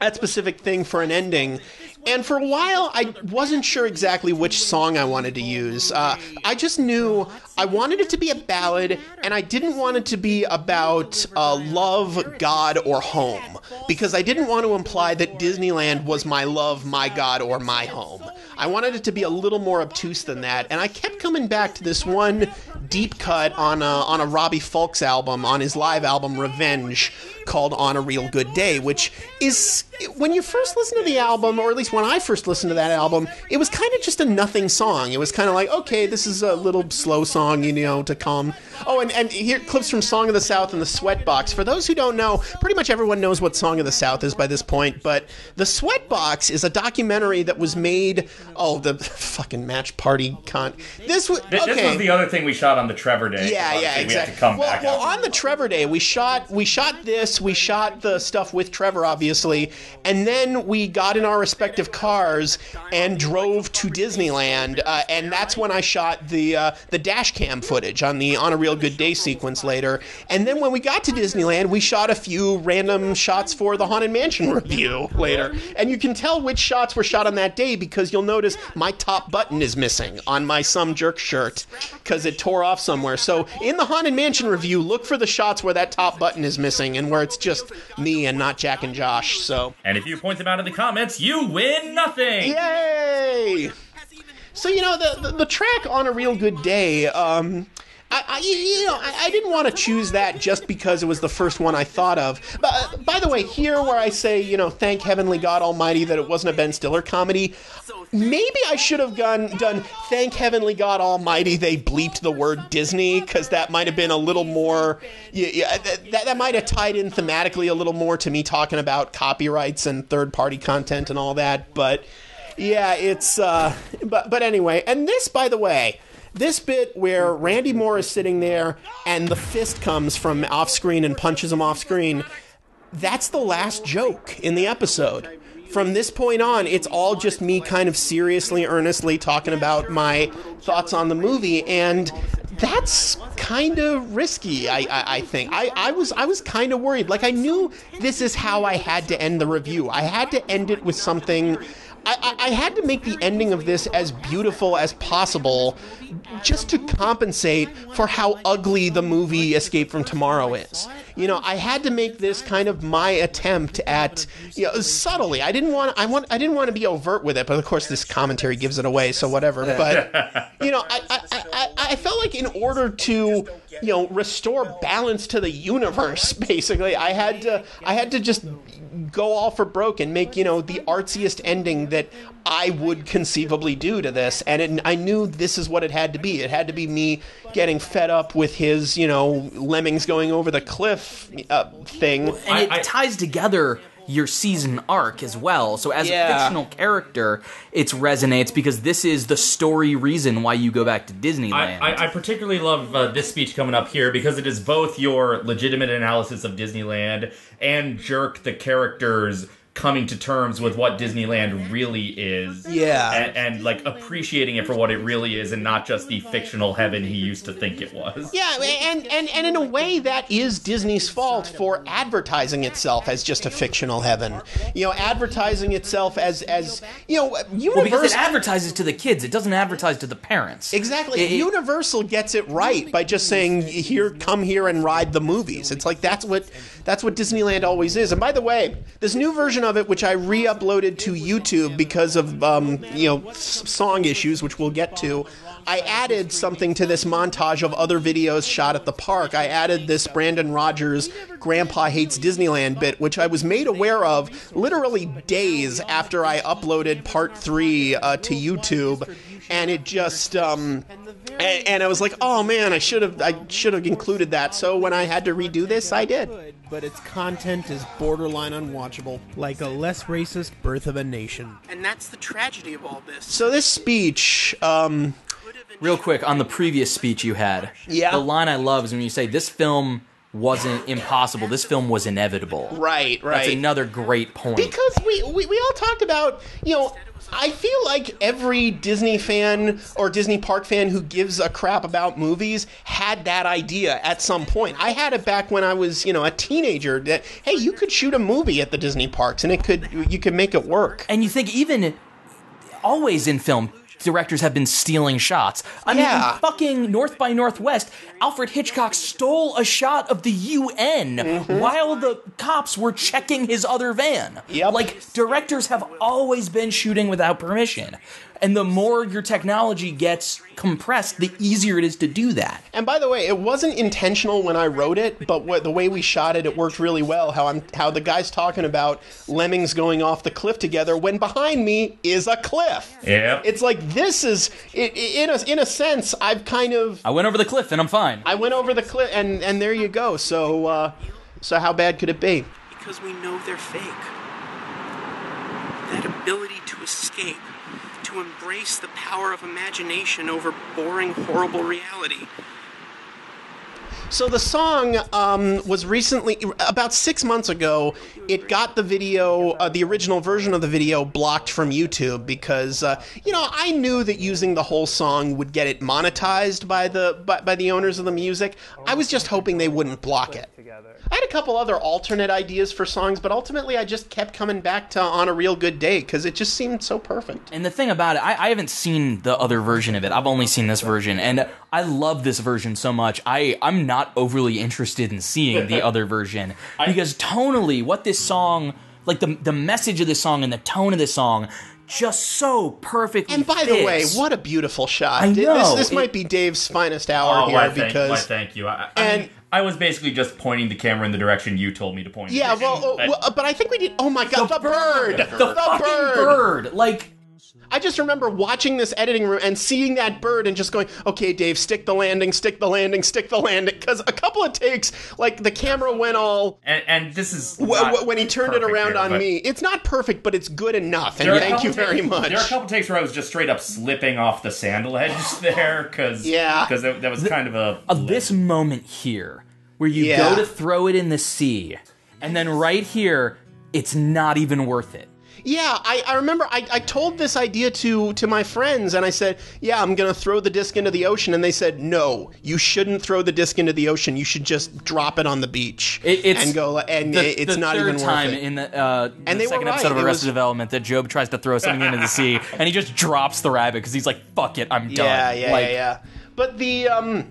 [SPEAKER 1] that specific thing for an ending. And for a while, I wasn't sure exactly which song I wanted to use. Uh, I just knew I wanted it to be a ballad, and I didn't want it to be about uh, love, God, or home, because I didn't want to imply that Disneyland was my love, my God, or my home. I wanted it to be a little more obtuse than that, and I kept coming back to this one deep cut on a, on a Robbie Fulks album, on his live album Revenge, called On a Real Good Day, which is, when you first listen to the album, or at least when I first listened to that album, it was kind of just a nothing song. It was kind of like, okay, this is a little slow song, you know, to calm. Oh, and, and here, clips from Song of the South and the Sweatbox. For those who don't know, pretty much everyone knows what Song of the South is by this point, but the Sweatbox is a documentary that was made, oh, the fucking match party con. This was, okay.
[SPEAKER 2] This was the other thing we shot on the Trevor Day.
[SPEAKER 1] Yeah, yeah,
[SPEAKER 2] We
[SPEAKER 1] exactly.
[SPEAKER 2] to come
[SPEAKER 1] well,
[SPEAKER 2] back
[SPEAKER 1] well on the Trevor Day, we shot we shot this, we shot the stuff with Trevor, obviously, and then we got in our respective cars and drove to Disneyland, uh, and that's when I shot the uh, the dash cam footage on the on a real good day sequence later. And then when we got to Disneyland, we shot a few random shots for the Haunted Mansion review later, and you can tell which shots were shot on that day because you'll notice my top button is missing on my some jerk shirt because it tore off somewhere. So in the Haunted Mansion review, look for the shots where that top button is missing and where it's just me and not Jack and Josh. So
[SPEAKER 2] And if you point them out in the comments, you win nothing.
[SPEAKER 1] yay! So you know the the, the track on a real good day. Um, I, I you know I, I didn't want to choose that just because it was the first one I thought of. But uh, by the way, here where I say you know thank heavenly God Almighty that it wasn't a Ben Stiller comedy. Maybe I should have gone done thank heavenly God Almighty they bleeped the word Disney because that might have been a little more yeah, yeah that, that might have tied in thematically a little more to me talking about copyrights and third party content and all that. But yeah, it's uh, but but anyway, and this by the way. This bit where Randy Moore is sitting there and the fist comes from off screen and punches him off screen, that's the last joke in the episode. From this point on, it's all just me kind of seriously, earnestly talking about my thoughts on the movie, and that's kind of risky. I, I, I think I, I was I was kind of worried. Like I knew this is how I had to end the review. I had to end it with something. I, I, I had to make the ending of this as beautiful as possible, just to compensate for how ugly the movie Escape from Tomorrow is. You know, I had to make this kind of my attempt at, you know, subtly. I didn't want, I want, I didn't want to be overt with it, but of course this commentary gives it away, so whatever. But you know, I, I, I, I felt like in order to, you know, restore balance to the universe, basically, I had to, I had to just go all for broke and make you know the artsiest ending that I would conceivably do to this, and it, I knew this is what it had to be. It had to be me getting fed up with his you know lemmings going over the cliff uh, thing.
[SPEAKER 3] and it
[SPEAKER 2] I- I-
[SPEAKER 3] ties together your season arc as well. So as a fictional character, it resonates because this is the story reason why you go back to Disneyland.
[SPEAKER 2] I, I, I particularly love uh, this speech coming up here because it is both your legitimate analysis of Disneyland and Jerk the characters coming to terms with what Disneyland really is.
[SPEAKER 1] Yeah.
[SPEAKER 2] And, and like appreciating it for what it really is and not just the fictional heaven he used to think it was.
[SPEAKER 1] Yeah, and, and and in a way, that is Disney's fault for advertising itself as just a fictional heaven. You know, advertising itself as as you know, Universal.
[SPEAKER 3] well, because it advertises to the kids, it doesn't advertise to the parents.
[SPEAKER 1] Exactly.
[SPEAKER 3] It- it-
[SPEAKER 1] Universal gets it right by just saying here come here and ride the movies. It's like that's what that's what Disneyland always is. And by the way, this new version of it which I re-uploaded to YouTube because of um, you know song issues which we'll get to, I added something to this montage of other videos shot at the park. I added this Brandon Rogers Grandpa Hates Disneyland bit which I was made aware of literally days after I uploaded part 3 uh, to YouTube and it just um and, and I was like, "Oh man, I should have I should have included that." So when I had to redo this, I did.
[SPEAKER 4] But its content is borderline unwatchable, like a less racist Birth of a Nation.
[SPEAKER 1] And that's the tragedy of all this. So this speech, um,
[SPEAKER 3] Real quick, on the previous speech you had,
[SPEAKER 1] Yeah.
[SPEAKER 3] the line I love is when you say this film wasn't impossible, this film was inevitable.
[SPEAKER 1] right, right.
[SPEAKER 3] That's another great point.
[SPEAKER 1] because we, we we all talked about you know I feel like every Disney fan or Disney park fan who gives a crap about movies had that idea at some point. I had it back when I was you know a teenager that hey you could shoot a movie at the Disney parks and it could you could make it work.
[SPEAKER 3] and you think even always in film directors have been stealing shots i mean
[SPEAKER 1] Yeah.
[SPEAKER 3] in fucking north by northwest alfred hitchcock stole a shot of the un
[SPEAKER 1] Mm-hmm.
[SPEAKER 3] while the cops were checking his other van
[SPEAKER 1] Yep.
[SPEAKER 3] like directors have always been shooting without permission and the more your technology gets compressed the easier it is to do that
[SPEAKER 1] And by the way, it wasn't intentional when I wrote it, but what, the way we shot it, it worked really well. How I'm, how the guy's talking about lemmings going off the cliff together when behind me is a cliff.
[SPEAKER 2] Yep.
[SPEAKER 1] It's like this is, i- i- in a in a sense, I've kind of,
[SPEAKER 3] i went over the cliff and i'm fine
[SPEAKER 1] I went over the cliff, and and there you go. So, uh, so how bad could it be?
[SPEAKER 6] because we know they're fake. That ability to escape, to embrace the power of imagination over boring, horrible reality.
[SPEAKER 1] So the song um, was recently, about six months ago, it got the video, uh, the original version of the video, blocked from YouTube because, uh, you know, I knew that using the whole song would get it monetized by the by, by the owners of the music. I was just hoping they wouldn't block it. I had a couple other alternate ideas for songs, but ultimately I just kept coming back to On a Real Good Day because it just seemed so perfect.
[SPEAKER 3] And the thing about it, I, I haven't seen the other version of it. I've only seen this version, and I love this version so much. I I'm not overly interested in seeing the other version because tonally, what this song, like the the message of this song and the tone of this song, just so perfectly.
[SPEAKER 1] And by the way, what a beautiful shot!
[SPEAKER 3] I
[SPEAKER 1] This,
[SPEAKER 3] know,
[SPEAKER 1] this
[SPEAKER 3] it-
[SPEAKER 1] might be Dave's finest hour
[SPEAKER 2] Oh,
[SPEAKER 1] here
[SPEAKER 2] why thank,
[SPEAKER 1] because
[SPEAKER 2] why thank you. I, I,
[SPEAKER 1] and-
[SPEAKER 2] mean, I was basically just pointing the camera in the direction you told me to point.
[SPEAKER 1] yeah, well, uh,
[SPEAKER 2] I-
[SPEAKER 1] well, but I think we did. Oh my god, the, bird,
[SPEAKER 3] the fucking bird. Like
[SPEAKER 1] I just remember watching this editing room and seeing that bird and just going, "Okay, Dave, stick the landing, stick the landing, stick the landing." Because a couple of takes, like the camera went all.
[SPEAKER 2] and, and this is
[SPEAKER 1] w- w- when he turned it around
[SPEAKER 2] here,
[SPEAKER 1] on me, it's not perfect, but it's good enough. And
[SPEAKER 2] there are a
[SPEAKER 1] thank you
[SPEAKER 2] couple
[SPEAKER 1] very
[SPEAKER 2] takes-
[SPEAKER 1] much.
[SPEAKER 2] There are a couple takes where I was just straight up slipping off the sandal edge there because
[SPEAKER 1] Yeah.
[SPEAKER 2] because that, that was kind of a
[SPEAKER 3] uh, this moment here, where you
[SPEAKER 1] Yeah.
[SPEAKER 3] go to throw it in the sea, and then right here, it's not even worth it.
[SPEAKER 1] Yeah, I, I remember I, I told this idea to to my friends and I said, "Yeah, I'm going to throw the disc into the ocean." And they said, "No, you shouldn't throw the disc into the ocean. You should just drop it on the beach
[SPEAKER 3] It, it's
[SPEAKER 1] and go and
[SPEAKER 3] the,
[SPEAKER 1] it's
[SPEAKER 3] the
[SPEAKER 1] not
[SPEAKER 3] third
[SPEAKER 1] even
[SPEAKER 3] time
[SPEAKER 1] worth it."
[SPEAKER 3] in the, uh,
[SPEAKER 1] And
[SPEAKER 3] the second episode of
[SPEAKER 1] It
[SPEAKER 3] Arrested
[SPEAKER 1] was-
[SPEAKER 3] Development that Gob tries to throw something into the sea, and he just drops the rabbit because he's like, "Fuck it, I'm done."
[SPEAKER 1] yeah, yeah,
[SPEAKER 3] like,
[SPEAKER 1] yeah, yeah. But the um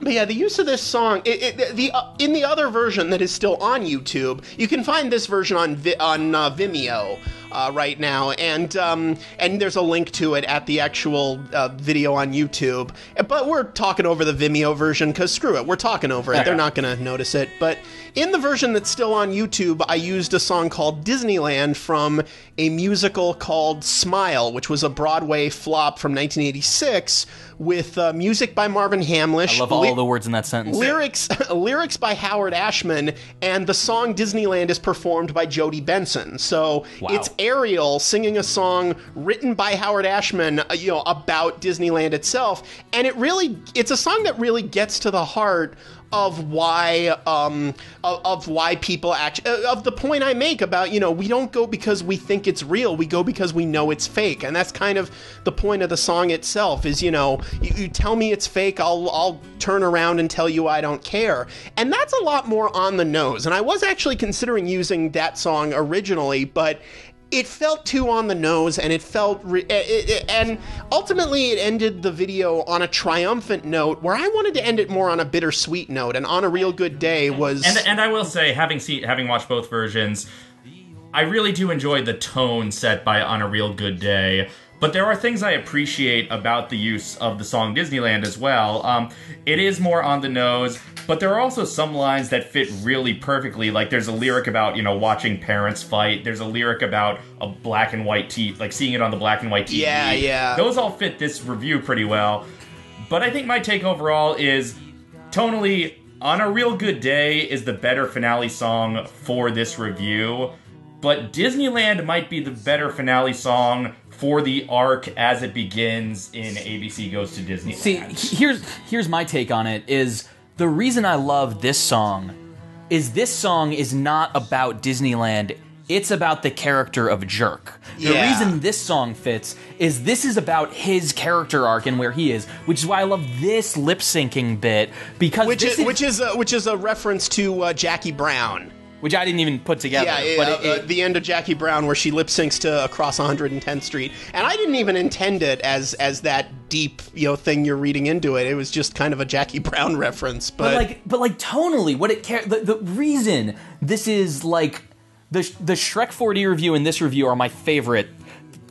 [SPEAKER 1] but yeah, the use of this song, it, it, the uh, in the other version that is still on YouTube, you can find this version on Vi- on uh, Vimeo uh, right now, and um, and there's a link to it at the actual uh, video on YouTube. But we're talking over the Vimeo version because screw it, we're talking over it. They're not going to notice it. But in the version that's still on YouTube, I used a song called Disneyland from a musical called Smile, which was a Broadway flop from 1986 with uh, music by Marvin Hamlisch.
[SPEAKER 3] I love all the words in that sentence.
[SPEAKER 1] Lyrics, lyrics by Howard Ashman, and the song Disneyland is performed by Jodi Benson. So
[SPEAKER 3] Wow.
[SPEAKER 1] it's Ariel singing a song written by Howard Ashman, uh, you know, about Disneyland itself, and it really, it's a song that really gets to the heart of why um of, of why people act uh, of the point I make about you know we don't go because we think it's real. We go because we know it's fake. And that's kind of the point of the song itself is you know you, you tell me it's fake I'll I'll turn around and tell you I don't care. And that's a lot more on the nose. And I was actually considering using that song originally but it felt too on the nose and it felt re- it, it, and ultimately it ended the video on a triumphant note where i wanted to end it more on a bittersweet note and on a real good day was
[SPEAKER 2] And and I will say, having seen having watched both versions, I really do enjoy the tone set by On a Real Good Day. But there are things I appreciate about the use of the song Disneyland as well. Um, it is more on the nose, but there are also some lines that fit really perfectly. Like there's a lyric about you know watching parents fight. There's a lyric about a black and white TV, like seeing it on the black and white TV.
[SPEAKER 1] Yeah, yeah.
[SPEAKER 2] Those all fit this review pretty well. But I think my take overall is tonally, On a Real Good Day is the better finale song for this review, but Disneyland might be the better finale song for the arc as it begins in ABC Goes to Disney.
[SPEAKER 3] See, here's here's my take on it is the reason I love this song is this song is not about Disneyland. It's about the character of Jerk. The
[SPEAKER 1] Yeah.
[SPEAKER 3] reason this song fits is this is about his character arc and where he is, which is why I love this lip syncing bit because
[SPEAKER 1] which
[SPEAKER 3] this
[SPEAKER 1] is, which is a, which is a reference to uh, Jackie Brown.
[SPEAKER 3] Which I didn't even put together.
[SPEAKER 1] Yeah,
[SPEAKER 3] but
[SPEAKER 1] uh,
[SPEAKER 3] it, it-
[SPEAKER 1] uh, the end of Jackie Brown where she lip syncs to Across 110th Street, and I didn't even intend it as as that deep you know thing you're reading into it. It was just kind of a Jackie Brown reference, but,
[SPEAKER 3] but like but like tonally what it care the, the reason this is like the the Shrek 4D review and this review are my favorite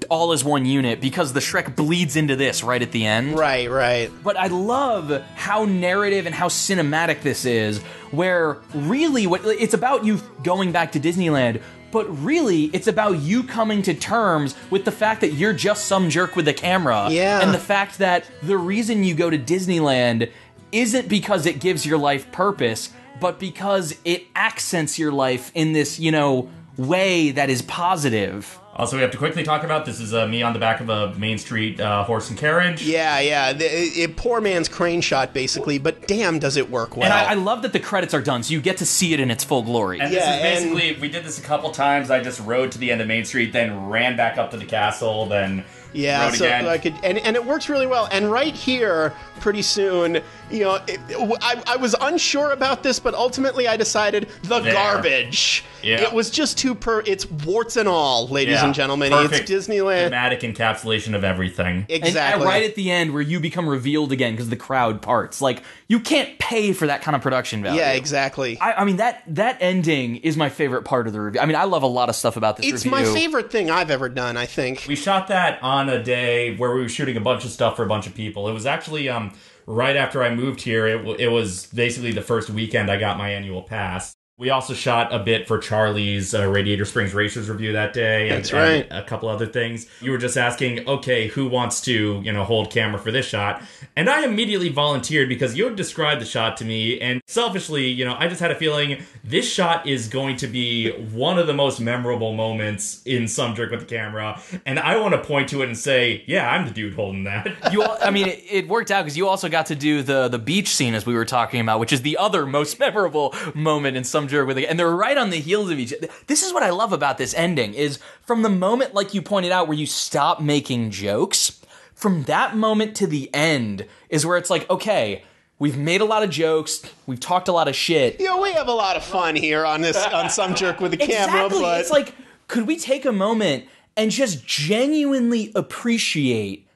[SPEAKER 3] all as one unit because the Shrek bleeds into this right at the end.
[SPEAKER 1] right, right.
[SPEAKER 3] But I love how narrative and how cinematic this is where really what it's about you going back to Disneyland but really it's about you coming to terms with the fact that you're just some jerk with a camera
[SPEAKER 1] Yeah.
[SPEAKER 3] and the fact that the reason you go to Disneyland isn't because it gives your life purpose, but because it accents your life in this, you know, way that is positive.
[SPEAKER 2] Also, we have to quickly talk about this is uh, me on the back of a Main Street uh, horse and carriage.
[SPEAKER 1] Yeah, yeah. The, it, poor man's crane shot, basically, but damn, does it work well.
[SPEAKER 3] And I, I love that the credits are done, so you get to see it in its full glory.
[SPEAKER 2] And
[SPEAKER 1] Yeah,
[SPEAKER 2] this is basically we did this a couple times. I just rode to the end of Main Street, then ran back up to the castle, then
[SPEAKER 1] Yeah, so
[SPEAKER 2] again.
[SPEAKER 1] I could, and, and it works really well. And right here, pretty soon, you know, it, I, I was unsure about this, but ultimately I decided the
[SPEAKER 2] There.
[SPEAKER 1] garbage.
[SPEAKER 2] Yeah.
[SPEAKER 1] It was just too per. It's warts and all, ladies
[SPEAKER 2] Yeah,
[SPEAKER 1] and gentlemen.
[SPEAKER 2] perfect
[SPEAKER 1] It's Disneyland.
[SPEAKER 2] thematic encapsulation of everything.
[SPEAKER 1] Exactly.
[SPEAKER 3] And right at the end, where you become revealed again because the crowd parts. Like you can't pay for that kind of production value.
[SPEAKER 1] yeah, exactly.
[SPEAKER 3] I, I mean that that ending is my favorite part of the review. I mean, I love a lot of stuff about this
[SPEAKER 1] it's
[SPEAKER 3] review.
[SPEAKER 1] my favorite thing I've ever done. I think.
[SPEAKER 2] We shot that on a day where we were shooting a bunch of stuff for a bunch of people. It was actually um right after I moved here. It, w- it was basically the first weekend I got my annual pass. We also shot a bit for Charlie's uh, Radiator Springs Racers review that day. And,
[SPEAKER 1] That's right.
[SPEAKER 2] and a couple other things. You were just asking, okay, who wants to, you know, hold camera for this shot? And I immediately volunteered because you had described the shot to me. And selfishly, you know, I just had a feeling this shot is going to be one of the most memorable moments in Some Jerk with the Camera. And I want to point to it and say, yeah, I'm the dude holding that.
[SPEAKER 3] You, al- I mean, it, it worked out because you also got to do the the beach scene as we were talking about, which is the other most memorable moment in some jerk with it, and they're right on the heels of each. This is what I love about this ending: is from the moment, like you pointed out, where you stop making jokes. From that moment to the end is where it's like, okay, we've made a lot of jokes, we've talked a lot of shit.
[SPEAKER 1] You know, we have a lot of fun here on this on some jerk with a camera,
[SPEAKER 3] Exactly.
[SPEAKER 1] but
[SPEAKER 3] It's like, could we take a moment and just genuinely appreciate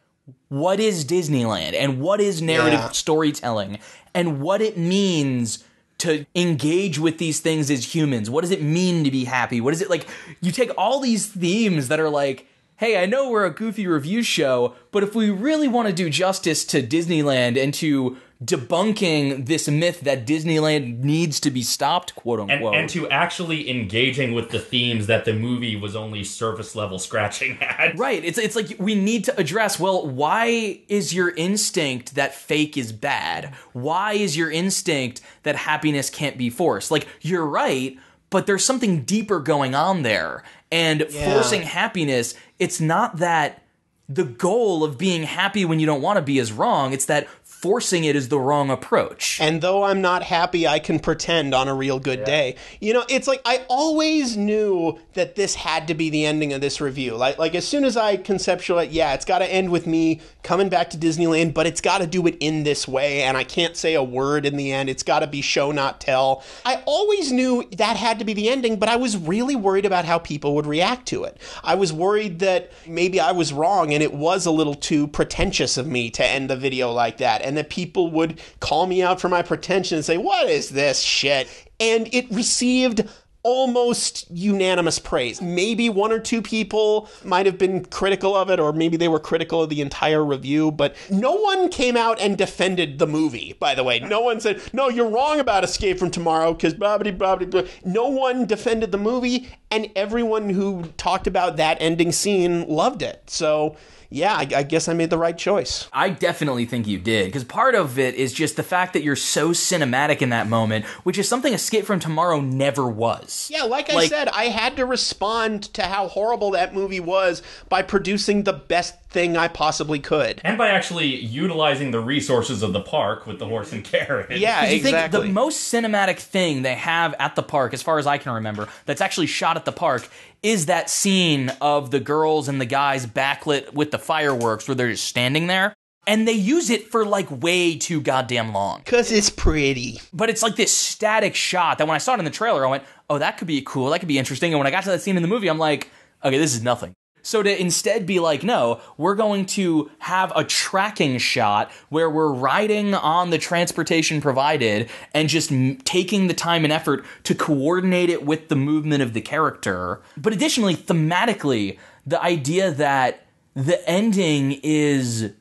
[SPEAKER 3] what is Disneyland and what is narrative
[SPEAKER 1] Yeah.
[SPEAKER 3] storytelling and what it means to engage with these things as humans? What does it mean to be happy? What is it like? You take all these themes that are like, hey, I know we're a goofy review show, but if we really want to do justice to Disneyland and to debunking this myth that Disneyland needs to be stopped, quote unquote.
[SPEAKER 2] and to actually engaging with the themes that the movie was only surface level scratching at.
[SPEAKER 3] Right. It's it's like we need to address, well, why is your instinct that fake is bad? Why is your instinct that happiness can't be forced? Like you're right, but there's something deeper going on there. And forcing happiness, it's not that the goal of being happy when you don't want to be is wrong. It's that forcing it is the wrong approach.
[SPEAKER 1] And though I'm not happy, I can pretend on a real good day. You know, it's like I always knew that this had to be the ending of this review. Like, like as soon as I conceptualized, yeah, it's got to end with me coming back to Disneyland, but it's got to do it in this way, and I can't say a word in the end. It's got to be show not tell. I always knew that had to be the ending, but I was really worried about how people would react to it. I was worried that maybe I was wrong and it was a little too pretentious of me to end the video like that, and that people would call me out for my pretension and say, What is this shit? And it received almost unanimous praise. Maybe one or two people might have been critical of it, or maybe they were critical of the entire review, but no one came out and defended the movie, by the way. No one said, no, you're wrong about Escape from Tomorrow, because blah, blah, blah, blah. No one defended the movie, and everyone who talked about that ending scene loved it. So, yeah, I, I guess I made the right choice.
[SPEAKER 3] I definitely think you did because part of it is just the fact that you're so cinematic in that moment, which is something Escape from Tomorrow never was.
[SPEAKER 1] Yeah, like I said, I had to respond to how horrible that movie was by producing the best thing I possibly could.
[SPEAKER 2] And by actually utilizing the resources of the park with the horse and carriage.
[SPEAKER 1] Yeah,
[SPEAKER 3] you
[SPEAKER 1] exactly.
[SPEAKER 3] think the most cinematic thing they have at the park, as far as I can remember, that's actually shot at the park, is that scene of the girls and the guys backlit with the fireworks where they're just standing there. And they use it for like way too goddamn long.
[SPEAKER 1] Because it's pretty.
[SPEAKER 3] But it's like this static shot that when I saw it in the trailer, I went, oh, that could be cool. That could be interesting. And when I got to that scene in the movie, I'm like, okay, this is nothing. So to instead be like, no, we're going to have a tracking shot where we're riding on the transportation provided and just m- taking the time and effort to coordinate it with the movement of the character. But additionally, thematically, the idea that the ending is,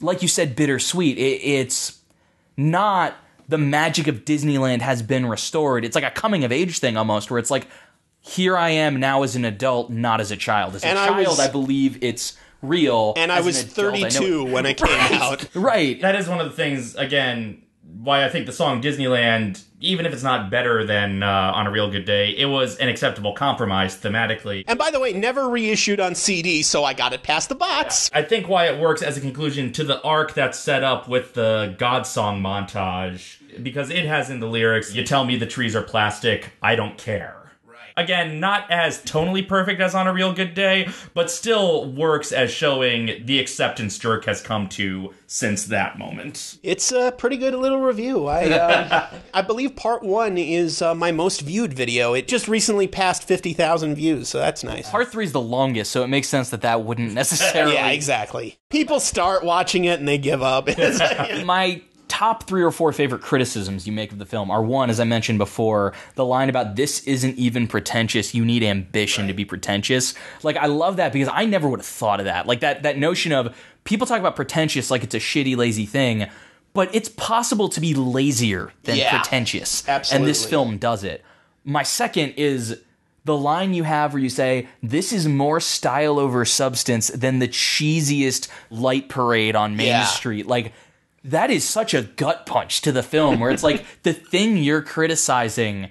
[SPEAKER 3] like you said, bittersweet. It, it's not the magic of Disneyland has been restored. It's like a coming of age thing almost, where it's like, here I am now as an adult, not as a child. As a
[SPEAKER 1] And I
[SPEAKER 3] child,
[SPEAKER 1] was-
[SPEAKER 3] I believe it's real.
[SPEAKER 1] And I
[SPEAKER 3] As an
[SPEAKER 1] was
[SPEAKER 3] adult, I
[SPEAKER 1] 32
[SPEAKER 3] it-
[SPEAKER 1] when I came out.
[SPEAKER 3] Right.
[SPEAKER 2] That is one of the things, again, why I think the song Disneyland, even if it's not better than uh, On a Real Good Day, it was an acceptable compromise thematically.
[SPEAKER 1] And by the way, never reissued on CD, so I got it past the box.
[SPEAKER 2] I think why it works as a conclusion to the arc that's set up with the God song montage, because it has in the lyrics, you tell me the trees are plastic, I don't care. Again, not as tonally perfect as on a real good day, but still works as showing the acceptance Jerk has come to since that moment.
[SPEAKER 1] It's a pretty good little review. I uh, I believe part one is uh, my most viewed video. It just recently passed fifty thousand views, so that's nice.
[SPEAKER 3] Part three is the longest, so it makes sense that that wouldn't necessarily.
[SPEAKER 1] yeah, exactly. People start watching it and they give up. It's-
[SPEAKER 3] my top three or four favorite criticisms you make of the film are one, as I mentioned before, the line about this isn't even pretentious. You need ambition to be pretentious. Like I love that because I never would have thought of that. Like that that notion of people talk about pretentious like it's a shitty, lazy thing. But it's possible to be lazier than
[SPEAKER 1] Yeah,
[SPEAKER 3] pretentious.
[SPEAKER 1] absolutely.
[SPEAKER 3] And this film does it. My second is the line you have where you say, This is more style over substance than the cheesiest light parade on Main
[SPEAKER 1] Yeah.
[SPEAKER 3] Street. Like, that is such a gut punch to the film where it's like the thing you're criticizing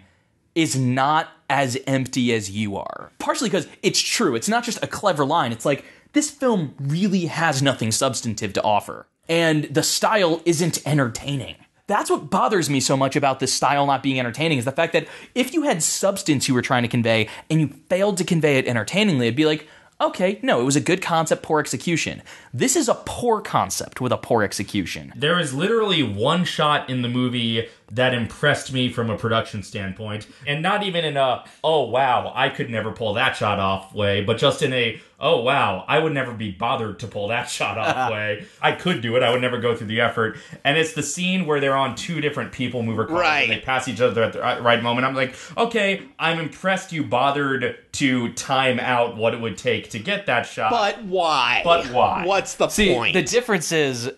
[SPEAKER 3] is not as empty as you are. Partially because it's true. It's not just a clever line. It's like this film really has nothing substantive to offer. And the style isn't entertaining. That's what bothers me so much about this style not being entertaining is the fact that if you had substance you were trying to convey and you failed to convey it entertainingly, it'd be like, okay, no, it was a good concept, poor execution. This is a poor concept with a poor execution.
[SPEAKER 2] There is literally one shot in the movie that impressed me from a production standpoint, and not even in a, oh wow, I could never pull that shot off way, but just in a, oh wow, I would never be bothered to pull that shot off way. I could do it, I would never go through the effort. And it's the scene where they're on two different people mover cars
[SPEAKER 1] Right.
[SPEAKER 2] and they pass each other at the right- right moment. I'm like, okay, I'm impressed you bothered to time out what it would take to get that shot.
[SPEAKER 1] but why?
[SPEAKER 2] But why?
[SPEAKER 1] What's the
[SPEAKER 3] See,
[SPEAKER 1] point?
[SPEAKER 3] the difference is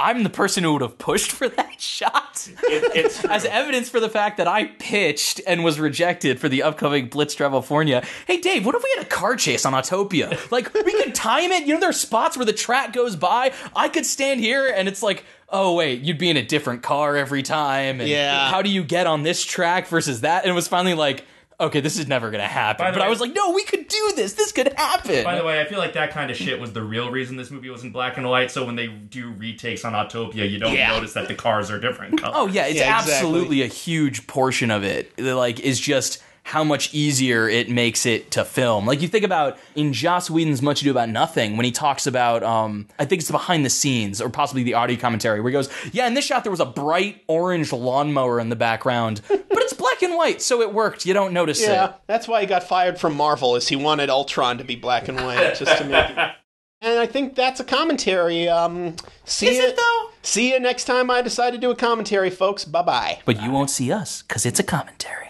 [SPEAKER 3] I'm the person who would have pushed for that shot.
[SPEAKER 2] It- it's
[SPEAKER 3] As evidence for the fact that I pitched and was rejected for the upcoming Blitz Travelfornia. Hey Dave, what if we had a car chase on Autopia? Like we could time it. You know, there are spots where the track goes by. I could stand here and it's like, oh wait, you'd be in a different car every time. And
[SPEAKER 1] Yeah.
[SPEAKER 3] How do you get on this track versus that? And it was finally like, okay, this is never gonna happen.
[SPEAKER 2] By the
[SPEAKER 3] But I was like, no, we could do this. This could happen.
[SPEAKER 2] By the way, I feel like that kind of shit was the real reason this movie was in black and white. So when they do retakes on Autopia, you don't
[SPEAKER 1] Yeah.
[SPEAKER 2] notice that the cars are different colors.
[SPEAKER 3] Oh yeah, it's
[SPEAKER 1] Yeah, exactly.
[SPEAKER 3] absolutely a huge portion of it. that, Like is just how much easier it makes it to film. Like you think about in Joss Whedon's Much Ado About Nothing when he talks about um I think it's behind the scenes or possibly the audio commentary where he goes, "Yeah, in this shot there was a bright orange lawnmower in the background, but it's black and white, so it worked. You don't notice
[SPEAKER 1] yeah,
[SPEAKER 3] it."
[SPEAKER 1] that's why he got fired from Marvel. Is he wanted Ultron to be black and white just to make it. And I think that's a commentary. Um, see
[SPEAKER 3] Is
[SPEAKER 1] ya-
[SPEAKER 3] it though?
[SPEAKER 1] See you next time I decide to do a commentary, folks. Bye bye.
[SPEAKER 3] But you won't see us cuz it's a commentary.